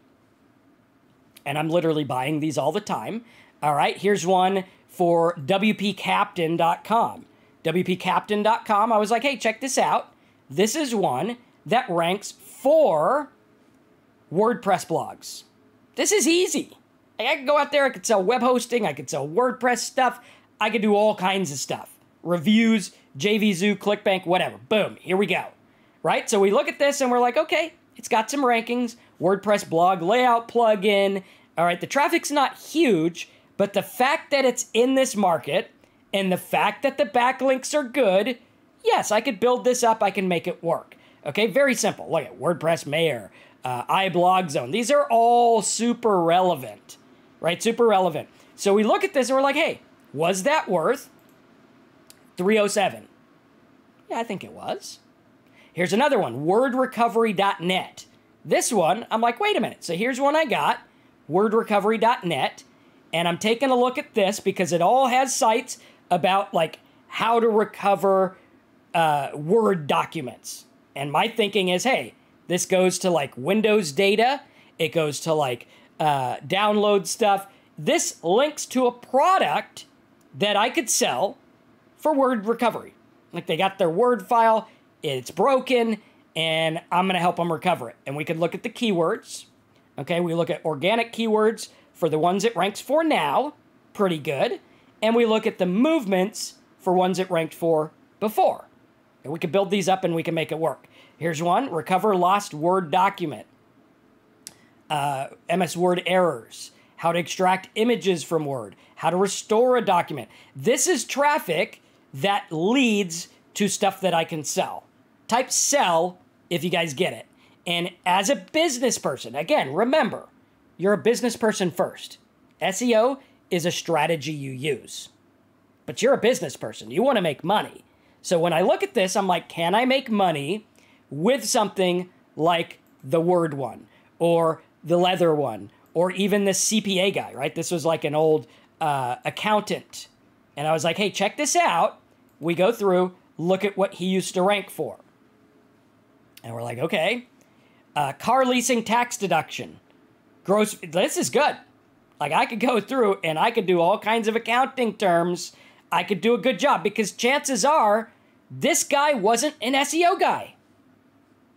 and I'm literally buying these all the time. All right, here's one for WPCaptain.com. WPCaptain.com, I was like, hey, check this out. This is one that ranks for WordPress blogs. This is easy. I could go out there, I could sell web hosting, I could sell WordPress stuff, I could do all kinds of stuff. Reviews, JVZoo, ClickBank, whatever. Boom, here we go. Right? So we look at this and we're like, okay, it's got some rankings, WordPress blog layout plugin. All right, the traffic's not huge, but the fact that it's in this market and the fact that the backlinks are good, yes, I could build this up, I can make it work. Okay, very simple. Look at WordPress Mayor, uh, iBlog Zone. These are all super relevant right? Super relevant. So we look at this and we're like, hey, was that worth 307? Yeah, I think it was. Here's another one, wordrecovery.net. This one, I'm like, wait a minute. So here's one I got, wordrecovery.net, and I'm taking a look at this because it all has sites about like how to recover uh, Word documents. And my thinking is, hey, this goes to like Windows data, it goes to like uh, download stuff. This links to a product that I could sell for word recovery. Like they got their word file, it's broken, and I'm going to help them recover it. And we could look at the keywords. Okay, we look at organic keywords for the ones it ranks for now, pretty good. And we look at the movements for ones it ranked for before. And we can build these up and we can make it work. Here's one recover lost Word document uh, MS Word errors, how to extract images from Word, how to restore a document. This is traffic that leads to stuff that I can sell. Type sell if you guys get it. And as a business person, again, remember, you're a business person first. SEO is a strategy you use. But you're a business person. You want to make money. So when I look at this, I'm like, can I make money with something like the word one or the leather one, or even the CPA guy, right? This was like an old uh, accountant. And I was like, hey, check this out. We go through, look at what he used to rank for. And we're like, okay. Uh, car leasing tax deduction. Gross, this is good. Like, I could go through and I could do all kinds of accounting terms. I could do a good job because chances are this guy wasn't an SEO guy.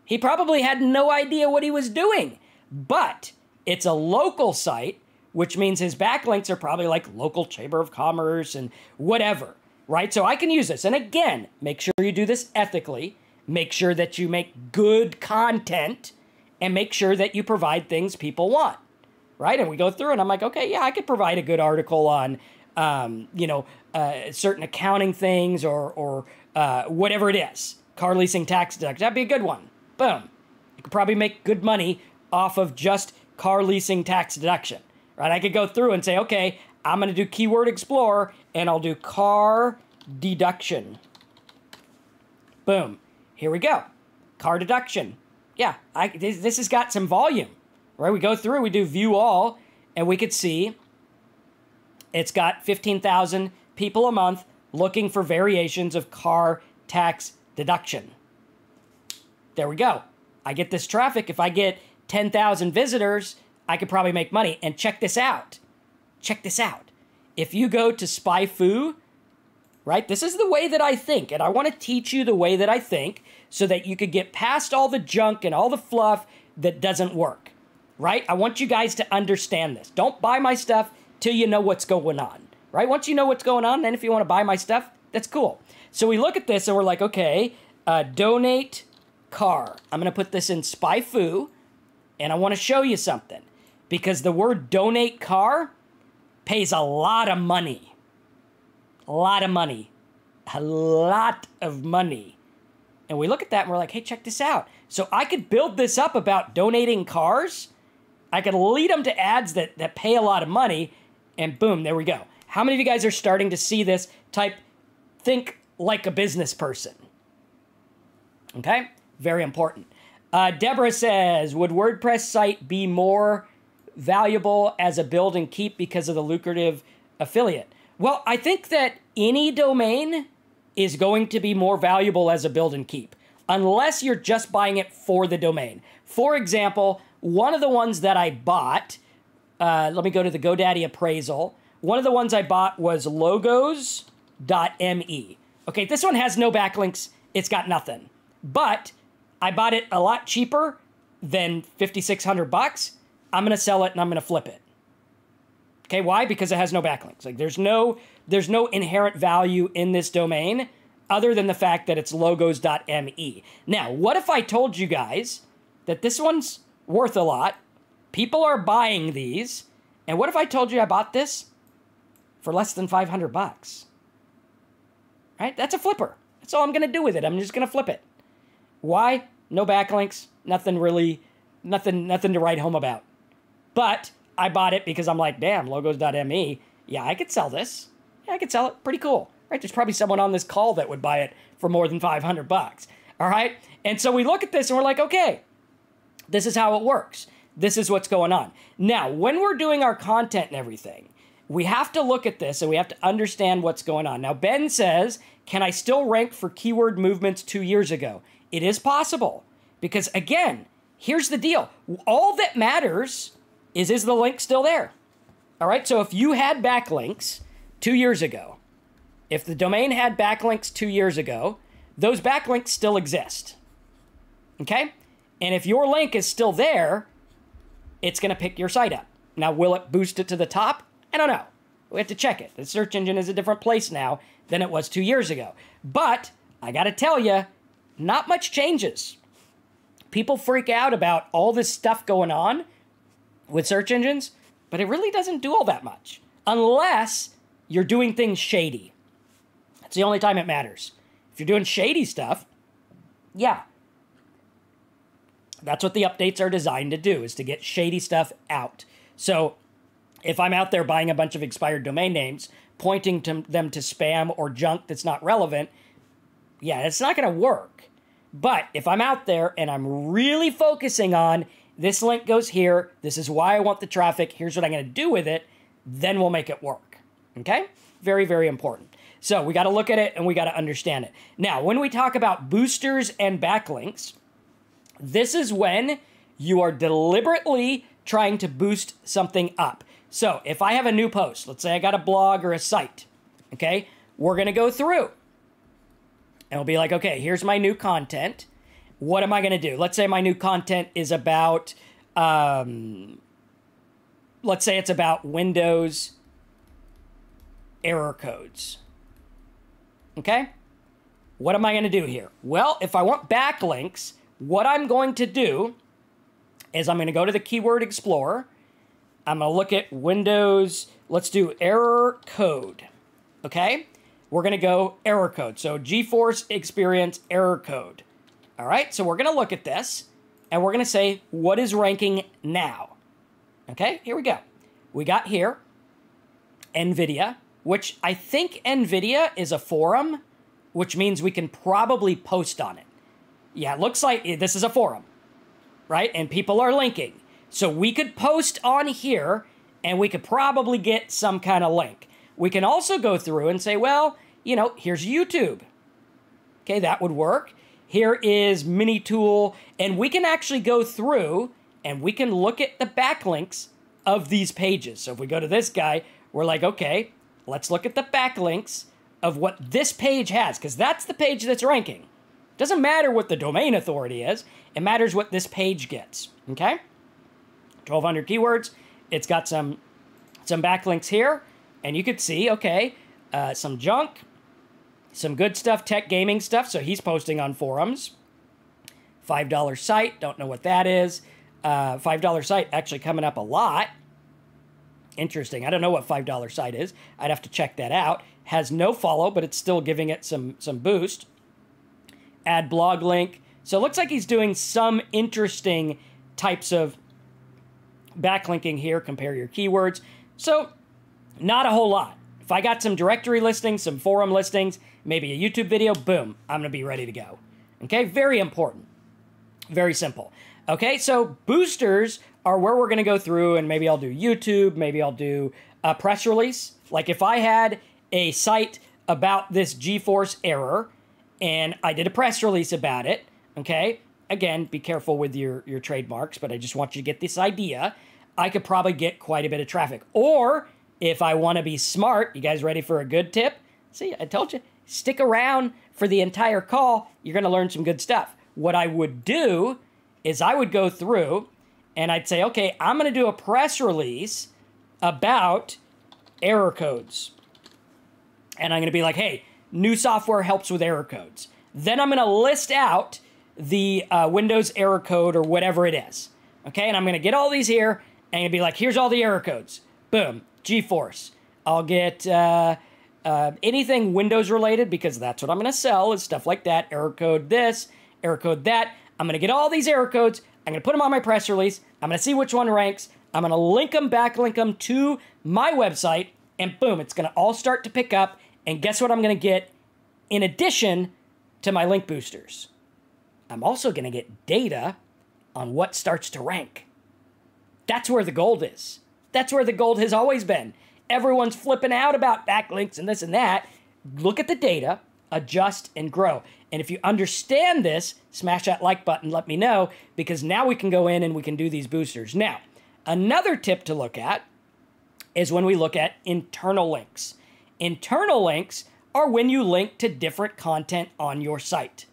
He probably had no idea what he was doing. But it's a local site, which means his backlinks are probably like local chamber of commerce and whatever, right? So I can use this. And again, make sure you do this ethically. Make sure that you make good content and make sure that you provide things people want, right? And we go through and I'm like, okay, yeah, I could provide a good article on um, you know, uh, certain accounting things or, or uh, whatever it is. Car leasing tax deduction. That'd be a good one. Boom. You could probably make good money off of just car leasing tax deduction, right? I could go through and say, okay, I'm going to do Keyword Explorer and I'll do car deduction. Boom. Here we go. Car deduction. Yeah, I, this, this has got some volume, right? We go through, we do view all, and we could see it's got 15,000 people a month looking for variations of car tax deduction. There we go. I get this traffic. If I get 10,000 visitors, I could probably make money. And check this out. Check this out. If you go to SpyFu, right, this is the way that I think. And I want to teach you the way that I think so that you could get past all the junk and all the fluff that doesn't work, right? I want you guys to understand this. Don't buy my stuff till you know what's going on, right? Once you know what's going on, then if you want to buy my stuff, that's cool. So we look at this and we're like, okay, uh, donate car. I'm going to put this in SpyFu, and I want to show you something because the word donate car pays a lot of money. A lot of money. A lot of money. And we look at that and we're like, hey, check this out. So I could build this up about donating cars. I could lead them to ads that, that pay a lot of money, and boom, there we go. How many of you guys are starting to see this type think like a business person? Okay? Very important. Uh, Deborah says, would WordPress site be more valuable as a build and keep because of the lucrative affiliate? Well, I think that any domain is going to be more valuable as a build and keep, unless you're just buying it for the domain. For example, one of the ones that I bought, uh, let me go to the GoDaddy appraisal. One of the ones I bought was logos.me. Okay, this one has no backlinks, it's got nothing. But I bought it a lot cheaper than 5600 bucks. I'm going to sell it and I'm going to flip it. Okay, why? Because it has no backlinks. Like there's no there's no inherent value in this domain other than the fact that it's logos.me. Now, what if I told you guys that this one's worth a lot? People are buying these. And what if I told you I bought this for less than 500 bucks? Right? That's a flipper. That's all I'm going to do with it. I'm just going to flip it. Why? No backlinks, nothing really, nothing, nothing to write home about. But I bought it because I'm like, damn, logos.me. Yeah, I could sell this. Yeah, I could sell it. Pretty cool. Right? There's probably someone on this call that would buy it for more than 500 bucks. All right? And so we look at this and we're like, okay, this is how it works. This is what's going on. Now, when we're doing our content and everything, we have to look at this and we have to understand what's going on. Now, Ben says, Can I still rank for keyword movements two years ago? It is possible because, again, here's the deal all that matters is is the link still there? All right, so if you had backlinks two years ago, if the domain had backlinks two years ago, those backlinks still exist. Okay? And if your link is still there, it's going to pick your site up. Now, will it boost it to the top? I don't know. We have to check it. The search engine is a different place now than it was two years ago. But I got to tell you, not much changes. People freak out about all this stuff going on with search engines, but it really doesn't do all that much unless you're doing things shady. It's the only time it matters. If you're doing shady stuff, yeah. That's what the updates are designed to do is to get shady stuff out. So, if I'm out there buying a bunch of expired domain names, pointing to them to spam or junk that's not relevant, yeah, it's not going to work. But if I'm out there and I'm really focusing on this link goes here, this is why I want the traffic, here's what I'm going to do with it, then we'll make it work. Okay? Very, very important. So we got to look at it and we got to understand it. Now, when we talk about boosters and backlinks, this is when you are deliberately trying to boost something up. So if I have a new post, let's say I got a blog or a site, okay, we're going to go through and it'll be like, okay, here's my new content. What am I going to do? Let's say my new content is about, um, let's say it's about Windows error codes. Okay? What am I going to do here? Well, if I want backlinks, what I'm going to do is I'm going to go to the Keyword Explorer I'm going to look at Windows. Let's do error code. Okay? We're going to go error code. So GeForce Experience error code. All right? So we're going to look at this and we're going to say, what is ranking now? Okay? Here we go. We got here NVIDIA, which I think NVIDIA is a forum, which means we can probably post on it. Yeah, it looks like this is a forum, right? And people are linking. So we could post on here and we could probably get some kind of link. We can also go through and say, well, you know, here's YouTube. Okay, that would work. Here is Minitool, and we can actually go through and we can look at the backlinks of these pages. So if we go to this guy, we're like, okay, let's look at the backlinks of what this page has, because that's the page that's ranking. Doesn't matter what the domain authority is, it matters what this page gets. Okay? 1200 keywords. It's got some some backlinks here, and you could see, okay, uh, some junk, some good stuff, tech gaming stuff. So he's posting on forums. $5 site, don't know what that is. Uh, $5 site actually coming up a lot. Interesting. I don't know what $5 site is. I'd have to check that out. Has no follow, but it's still giving it some, some boost. Add blog link. So it looks like he's doing some interesting types of backlinking here. Compare your keywords. So not a whole lot. If I got some directory listings, some forum listings, maybe a YouTube video, boom, I'm going to be ready to go. Okay, very important. Very simple. Okay, so boosters are where we're going to go through and maybe I'll do YouTube, maybe I'll do a press release. Like if I had a site about this GeForce error and I did a press release about it, okay? Again, be careful with your your trademarks, but I just want you to get this idea. I could probably get quite a bit of traffic. Or if I want to be smart, you guys ready for a good tip? See, I told you, stick around for the entire call. You're going to learn some good stuff. What I would do is I would go through and I'd say, okay, I'm going to do a press release about error codes. And I'm going to be like, hey, new software helps with error codes. Then I'm going to list out the uh, Windows error code or whatever it is. Okay, and I'm going to get all these here and be like, here's all the error codes. Boom, GeForce. I'll get uh, uh, anything Windows related because that's what I'm going to sell is stuff like that. Error code this, error code that. I'm going to get all these error codes. I'm going to put them on my press release. I'm going to see which one ranks. I'm going to link them, backlink them to my website, and boom, it's going to all start to pick up. And guess what I'm going to get in addition to my link boosters? I'm also going to get data on what starts to rank. That's where the gold is. That's where the gold has always been. Everyone's flipping out about backlinks and this and that. Look at the data, adjust, and grow. And if you understand this, smash that like button, let me know, because now we can go in and we can do these boosters. Now, another tip to look at is when we look at internal links. Internal links are when you link to different content on your site,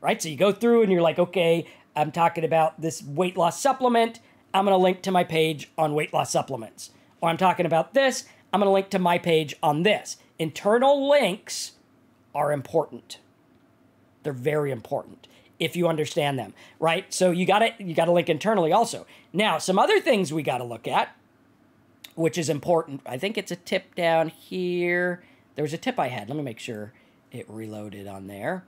right? So you go through and you're like, okay, I'm talking about this weight loss supplement. I'm going to link to my page on weight loss supplements. Or I'm talking about this, I'm going to link to my page on this. Internal links are important. They're very important if you understand them, right? So you got to you got to link internally also. Now, some other things we got to look at which is important. I think it's a tip down here. There was a tip I had. Let me make sure it reloaded on there.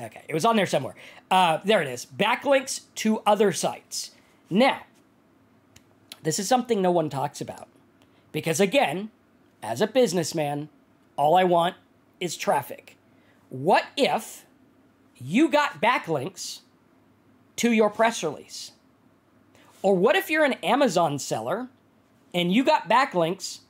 Okay, it was on there somewhere. Uh, there it is. Backlinks to other sites. Now, this is something no one talks about. Because again, as a businessman, all I want is traffic. What if you got backlinks to your press release? Or what if you're an Amazon seller and you got backlinks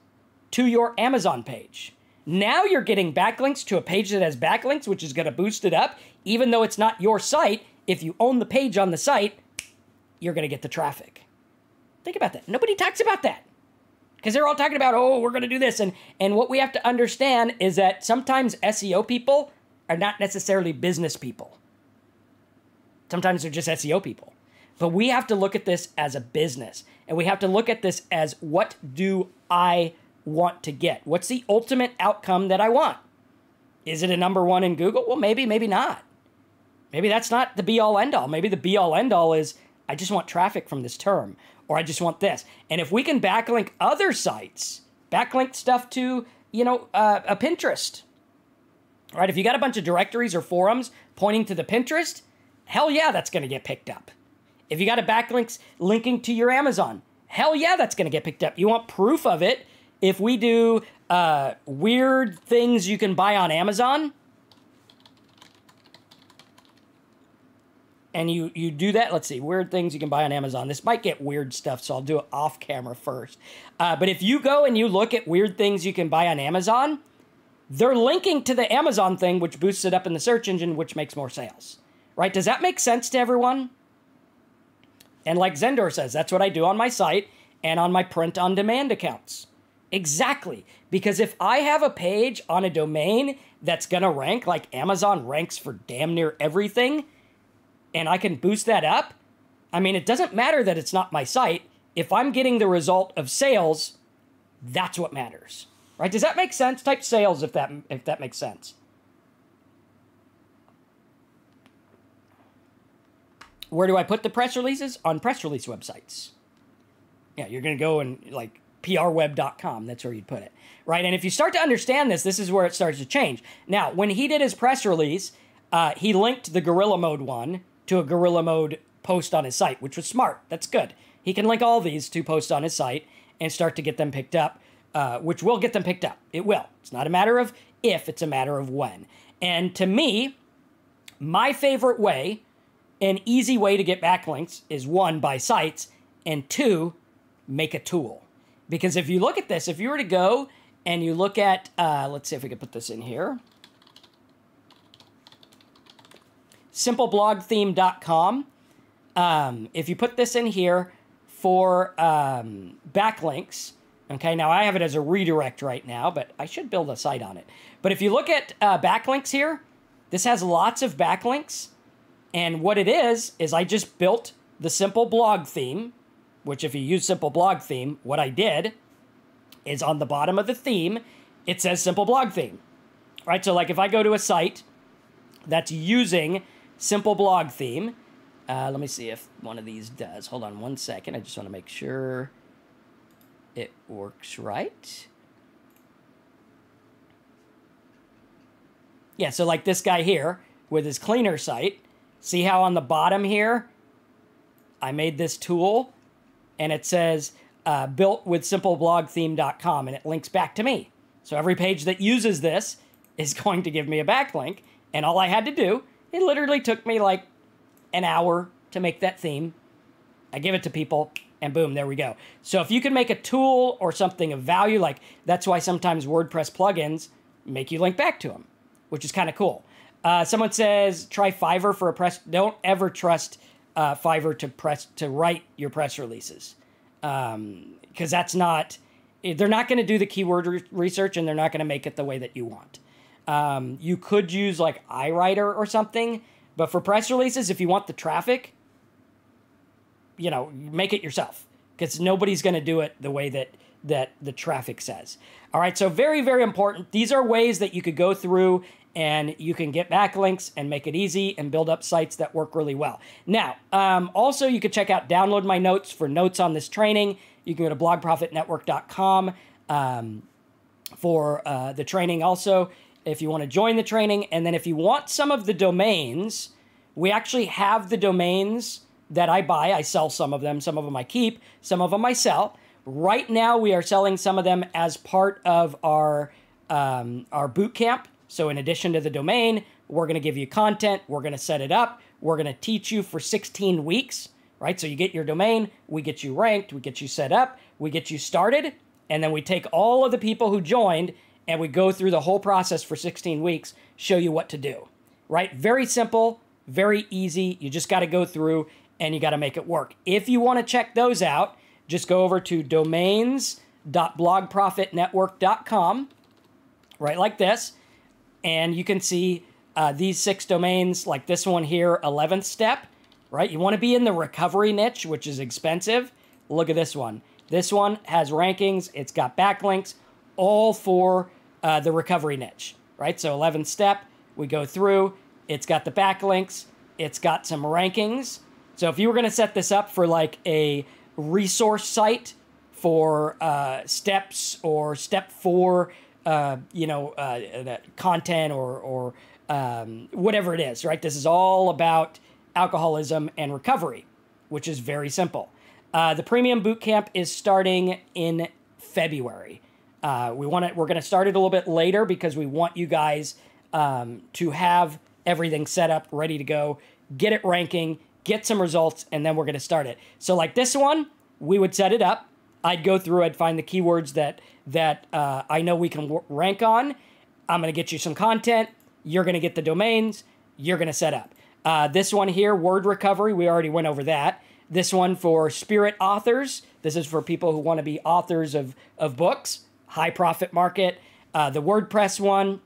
to your Amazon page? Now you're getting backlinks to a page that has backlinks, which is going to boost it up. Even though it's not your site, if you own the page on the site, you're going to get the traffic. Think about that. Nobody talks about that because they're all talking about, oh, we're going to do this. And, and what we have to understand is that sometimes SEO people are not necessarily business people. Sometimes they're just SEO people. But we have to look at this as a business. And we have to look at this as what do I want to get? What's the ultimate outcome that I want? Is it a number one in Google? Well, maybe, maybe not. Maybe that's not the be all end all. Maybe the be all end all is I just want traffic from this term or I just want this. And if we can backlink other sites, backlink stuff to, you know, uh, a Pinterest, right? If you got a bunch of directories or forums pointing to the Pinterest, hell yeah, that's going to get picked up. If you got a backlinks linking to your Amazon, hell yeah, that's going to get picked up. You want proof of it? If we do uh, weird things you can buy on Amazon, and you you do that let's see weird things you can buy on amazon. This might get weird stuff so i'll do it off camera first. Uh, but if you go and you look at weird things you can buy on amazon they're linking to the amazon thing which boosts it up in the search engine which makes more sales. Right? Does that make sense to everyone? And like zendor says that's what i do on my site and on my print on demand accounts. Exactly. Because if i have a page on a domain that's going to rank like amazon ranks for damn near everything and I can boost that up, I mean, it doesn't matter that it's not my site. If I'm getting the result of sales, that's what matters. Right? Does that make sense? Type sales if that if that makes sense. Where do I put the press releases? On press release websites. Yeah, you're going to go and like prweb.com. That's where you'd put it. Right? And if you start to understand this, this is where it starts to change. Now, when he did his press release, uh, he linked the Gorilla Mode one to a Gorilla Mode post on his site, which was smart. That's good. He can link all these to posts on his site and start to get them picked up, uh, which will get them picked up. It will. It's not a matter of if, it's a matter of when. And to me, my favorite way, an easy way to get backlinks is one, buy sites, and two, make a tool. Because if you look at this, if you were to go and you look at, uh, let's see if we can put this in here. simpleblogtheme.com. Um, if you put this in here for um, backlinks, okay, now I have it as a redirect right now, but I should build a site on it. But if you look at uh, backlinks here, this has lots of backlinks. And what it is, is I just built the simple blog theme, which if you use simple blog theme, what I did is on the bottom of the theme, it says simple blog theme. Right? So like if I go to a site that's using simple blog theme. Uh, let me see if one of these does. Hold on one second. I just want to make sure it works right. Yeah, so like this guy here with his cleaner site. See how on the bottom here, I made this tool and it says uh, built with simpleblogtheme.com and it links back to me. So every page that uses this is going to give me a backlink. And all I had to do it literally took me like an hour to make that theme. I give it to people, and boom, there we go. So if you can make a tool or something of value, like that's why sometimes WordPress plugins make you link back to them, which is kind of cool. Uh, someone says try Fiverr for a press. Don't ever trust uh, Fiverr to press to write your press releases, because um, that's not. They're not going to do the keyword re- research, and they're not going to make it the way that you want. Um, you could use like iWriter or something, but for press releases, if you want the traffic, you know, make it yourself because nobody's going to do it the way that that the traffic says. All right, so very very important. These are ways that you could go through and you can get backlinks and make it easy and build up sites that work really well. Now, um, also you could check out download my notes for notes on this training. You can go to blogprofitnetwork.com um, for uh, the training. Also, if you want to join the training. And then if you want some of the domains, we actually have the domains that I buy. I sell some of them, some of them I keep, some of them I sell. Right now, we are selling some of them as part of our um, our boot camp. So, in addition to the domain, we're going to give you content. We're going to set it up. We're going to teach you for 16 weeks, right? So, you get your domain, we get you ranked, we get you set up, we get you started, and then we take all of the people who joined and we go through the whole process for 16 weeks, show you what to do. Right? Very simple, very easy. You just got to go through and you got to make it work. If you want to check those out, just go over to domains.blogprofitnetwork.com, right like this, and you can see uh, these six domains, like this one here, 11th step, right? You want to be in the recovery niche, which is expensive. Look at this one. This one has rankings, it's got backlinks, all for uh, the recovery niche, right? So 11th step, we go through. It's got the backlinks. It's got some rankings. So if you were going to set this up for like a resource site for uh, steps or step four, uh, you know, uh, content or, or um, whatever it is, right? This is all about alcoholism and recovery, which is very simple. Uh, the premium boot camp is starting in February. Uh, we want to. We're going to start it a little bit later because we want you guys um, to have everything set up, ready to go, get it ranking, get some results, and then we're going to start it. So, like this one, we would set it up. I'd go through. I'd find the keywords that that uh, I know we can rank on. I'm going to get you some content. You're going to get the domains. You're going to set up. Uh, this one here, word recovery. We already went over that. This one for spirit authors. This is for people who want to be authors of of books. High profit market. Uh, the WordPress one,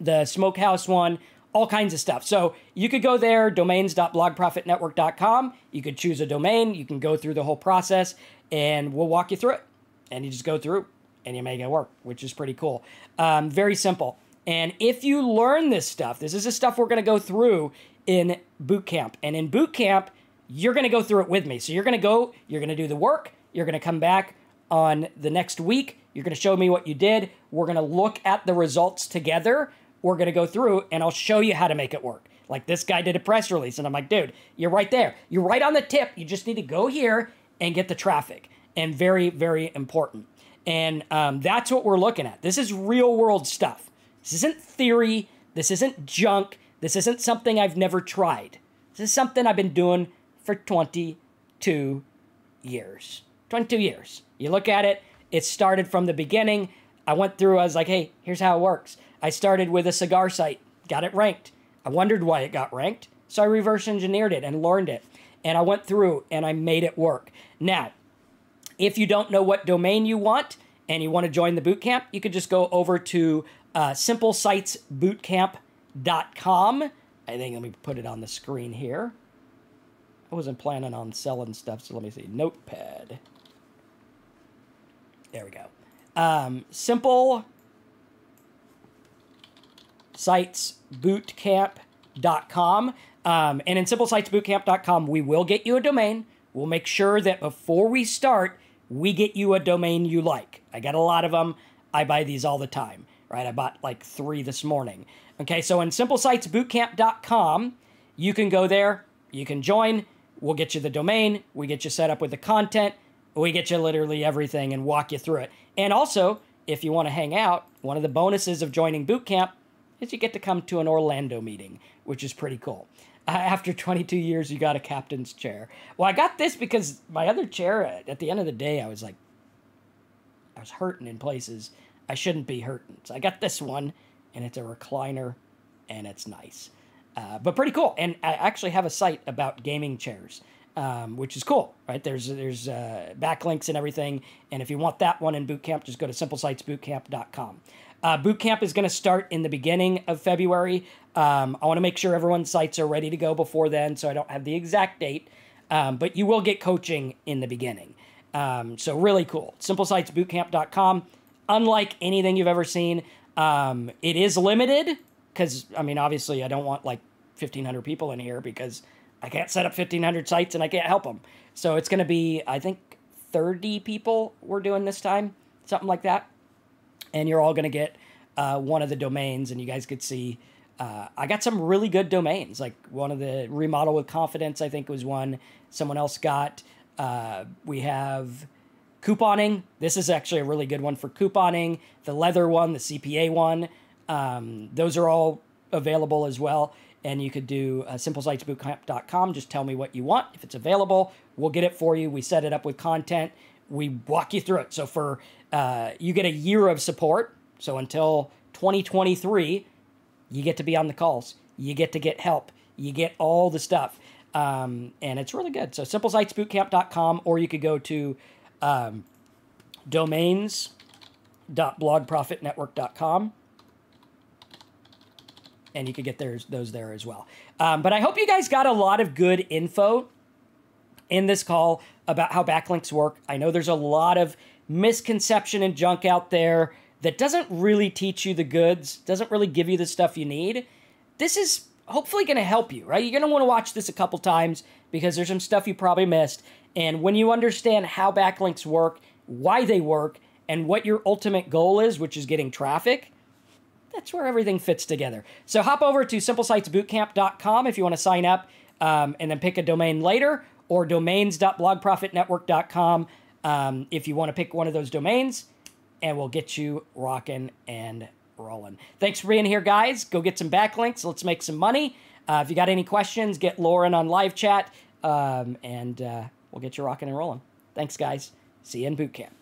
the Smokehouse one, all kinds of stuff. So you could go there, domains.blogprofitnetwork.com. You could choose a domain. You can go through the whole process, and we'll walk you through it. And you just go through and you make it work, which is pretty cool. Um, very simple. And if you learn this stuff, this is the stuff we're going to go through in boot camp. And in boot camp, you're going to go through it with me. So you're going to go, you're going to do the work, you're going to come back on the next week, you're going to show me what you did. We're going to look at the results together we're going to go through and I'll show you how to make it work. Like this guy did a press release, and I'm like, dude, you're right there. You're right on the tip. You just need to go here and get the traffic. And very, very important. And um, that's what we're looking at. This is real world stuff. This isn't theory. This isn't junk. This isn't something I've never tried. This is something I've been doing for 22 years. 22 years. You look at it, it started from the beginning. I went through, I was like, hey, here's how it works. I started with a cigar site, got it ranked. I wondered why it got ranked, so I reverse engineered it and learned it. And I went through and I made it work. Now, if you don't know what domain you want and you want to join the bootcamp, you could just go over to uh, simplesitesbootcamp.com. I think, let me put it on the screen here. I wasn't planning on selling stuff, so let me see. Notepad. There we go. Um, simple simplesitesbootcamp.com. Um, and in simplesitesbootcamp.com, we will get you a domain. We'll make sure that before we start, we get you a domain you like. I got a lot of them. I buy these all the time, right? I bought like three this morning. Okay, so in simplesitesbootcamp.com, you can go there, you can join, we'll get you the domain, we get you set up with the content, we get you literally everything and walk you through it. And also, if you want to hang out, one of the bonuses of joining boot camp is you get to come to an Orlando meeting, which is pretty cool. Uh, after 22 years, you got a captain's chair. Well, I got this because my other chair, uh, at the end of the day, I was like, I was hurting in places I shouldn't be hurting. So I got this one, and it's a recliner, and it's nice. Uh, but pretty cool. And I actually have a site about gaming chairs, um, which is cool, right? There's there's uh, backlinks and everything. And if you want that one in Bootcamp, just go to simplesitesbootcamp.com. Uh, boot camp is going to start in the beginning of February. Um, I want to make sure everyone's sites are ready to go before then, so I don't have the exact date. Um, but you will get coaching in the beginning. Um, so really cool. SimpleSitesBootcamp.com. Unlike anything you've ever seen, um, it is limited because I mean, obviously, I don't want like 1,500 people in here because I can't set up 1,500 sites and I can't help them. So it's going to be, I think, 30 people we're doing this time, something like that and you're all going to get uh, one of the domains, and you guys could see. Uh, I got some really good domains, like one of the remodel with confidence. I think was one. Someone else got. Uh, we have couponing. This is actually a really good one for couponing. The leather one, the CPA one. Um, those are all available as well. And you could do uh, simplesitesbootcamp.com. Just tell me what you want. If it's available, we'll get it for you. We set it up with content. We walk you through it. So for uh, you get a year of support. So until 2023, you get to be on the calls. You get to get help. You get all the stuff. Um, and it's really good. So simplesitesbootcamp.com, or you could go to um, domains.blogprofitnetwork.com and you could get those, those there as well. Um, but I hope you guys got a lot of good info in this call about how backlinks work. I know there's a lot of misconception and junk out there that doesn't really teach you the goods, doesn't really give you the stuff you need. This is hopefully going to help you, right? You're going to want to watch this a couple times because there's some stuff you probably missed. And when you understand how backlinks work, why they work, and what your ultimate goal is, which is getting traffic, that's where everything fits together. So hop over to simplesitesbootcamp.com if you want to sign up um, and then pick a domain later, or domains.blogprofitnetwork.com um, if you want to pick one of those domains, and we'll get you rocking and rolling. Thanks for being here, guys. Go get some backlinks. Let's make some money. Uh, if you got any questions, get Lauren on live chat, um, and uh, we'll get you rocking and rolling. Thanks, guys. See you in boot camp.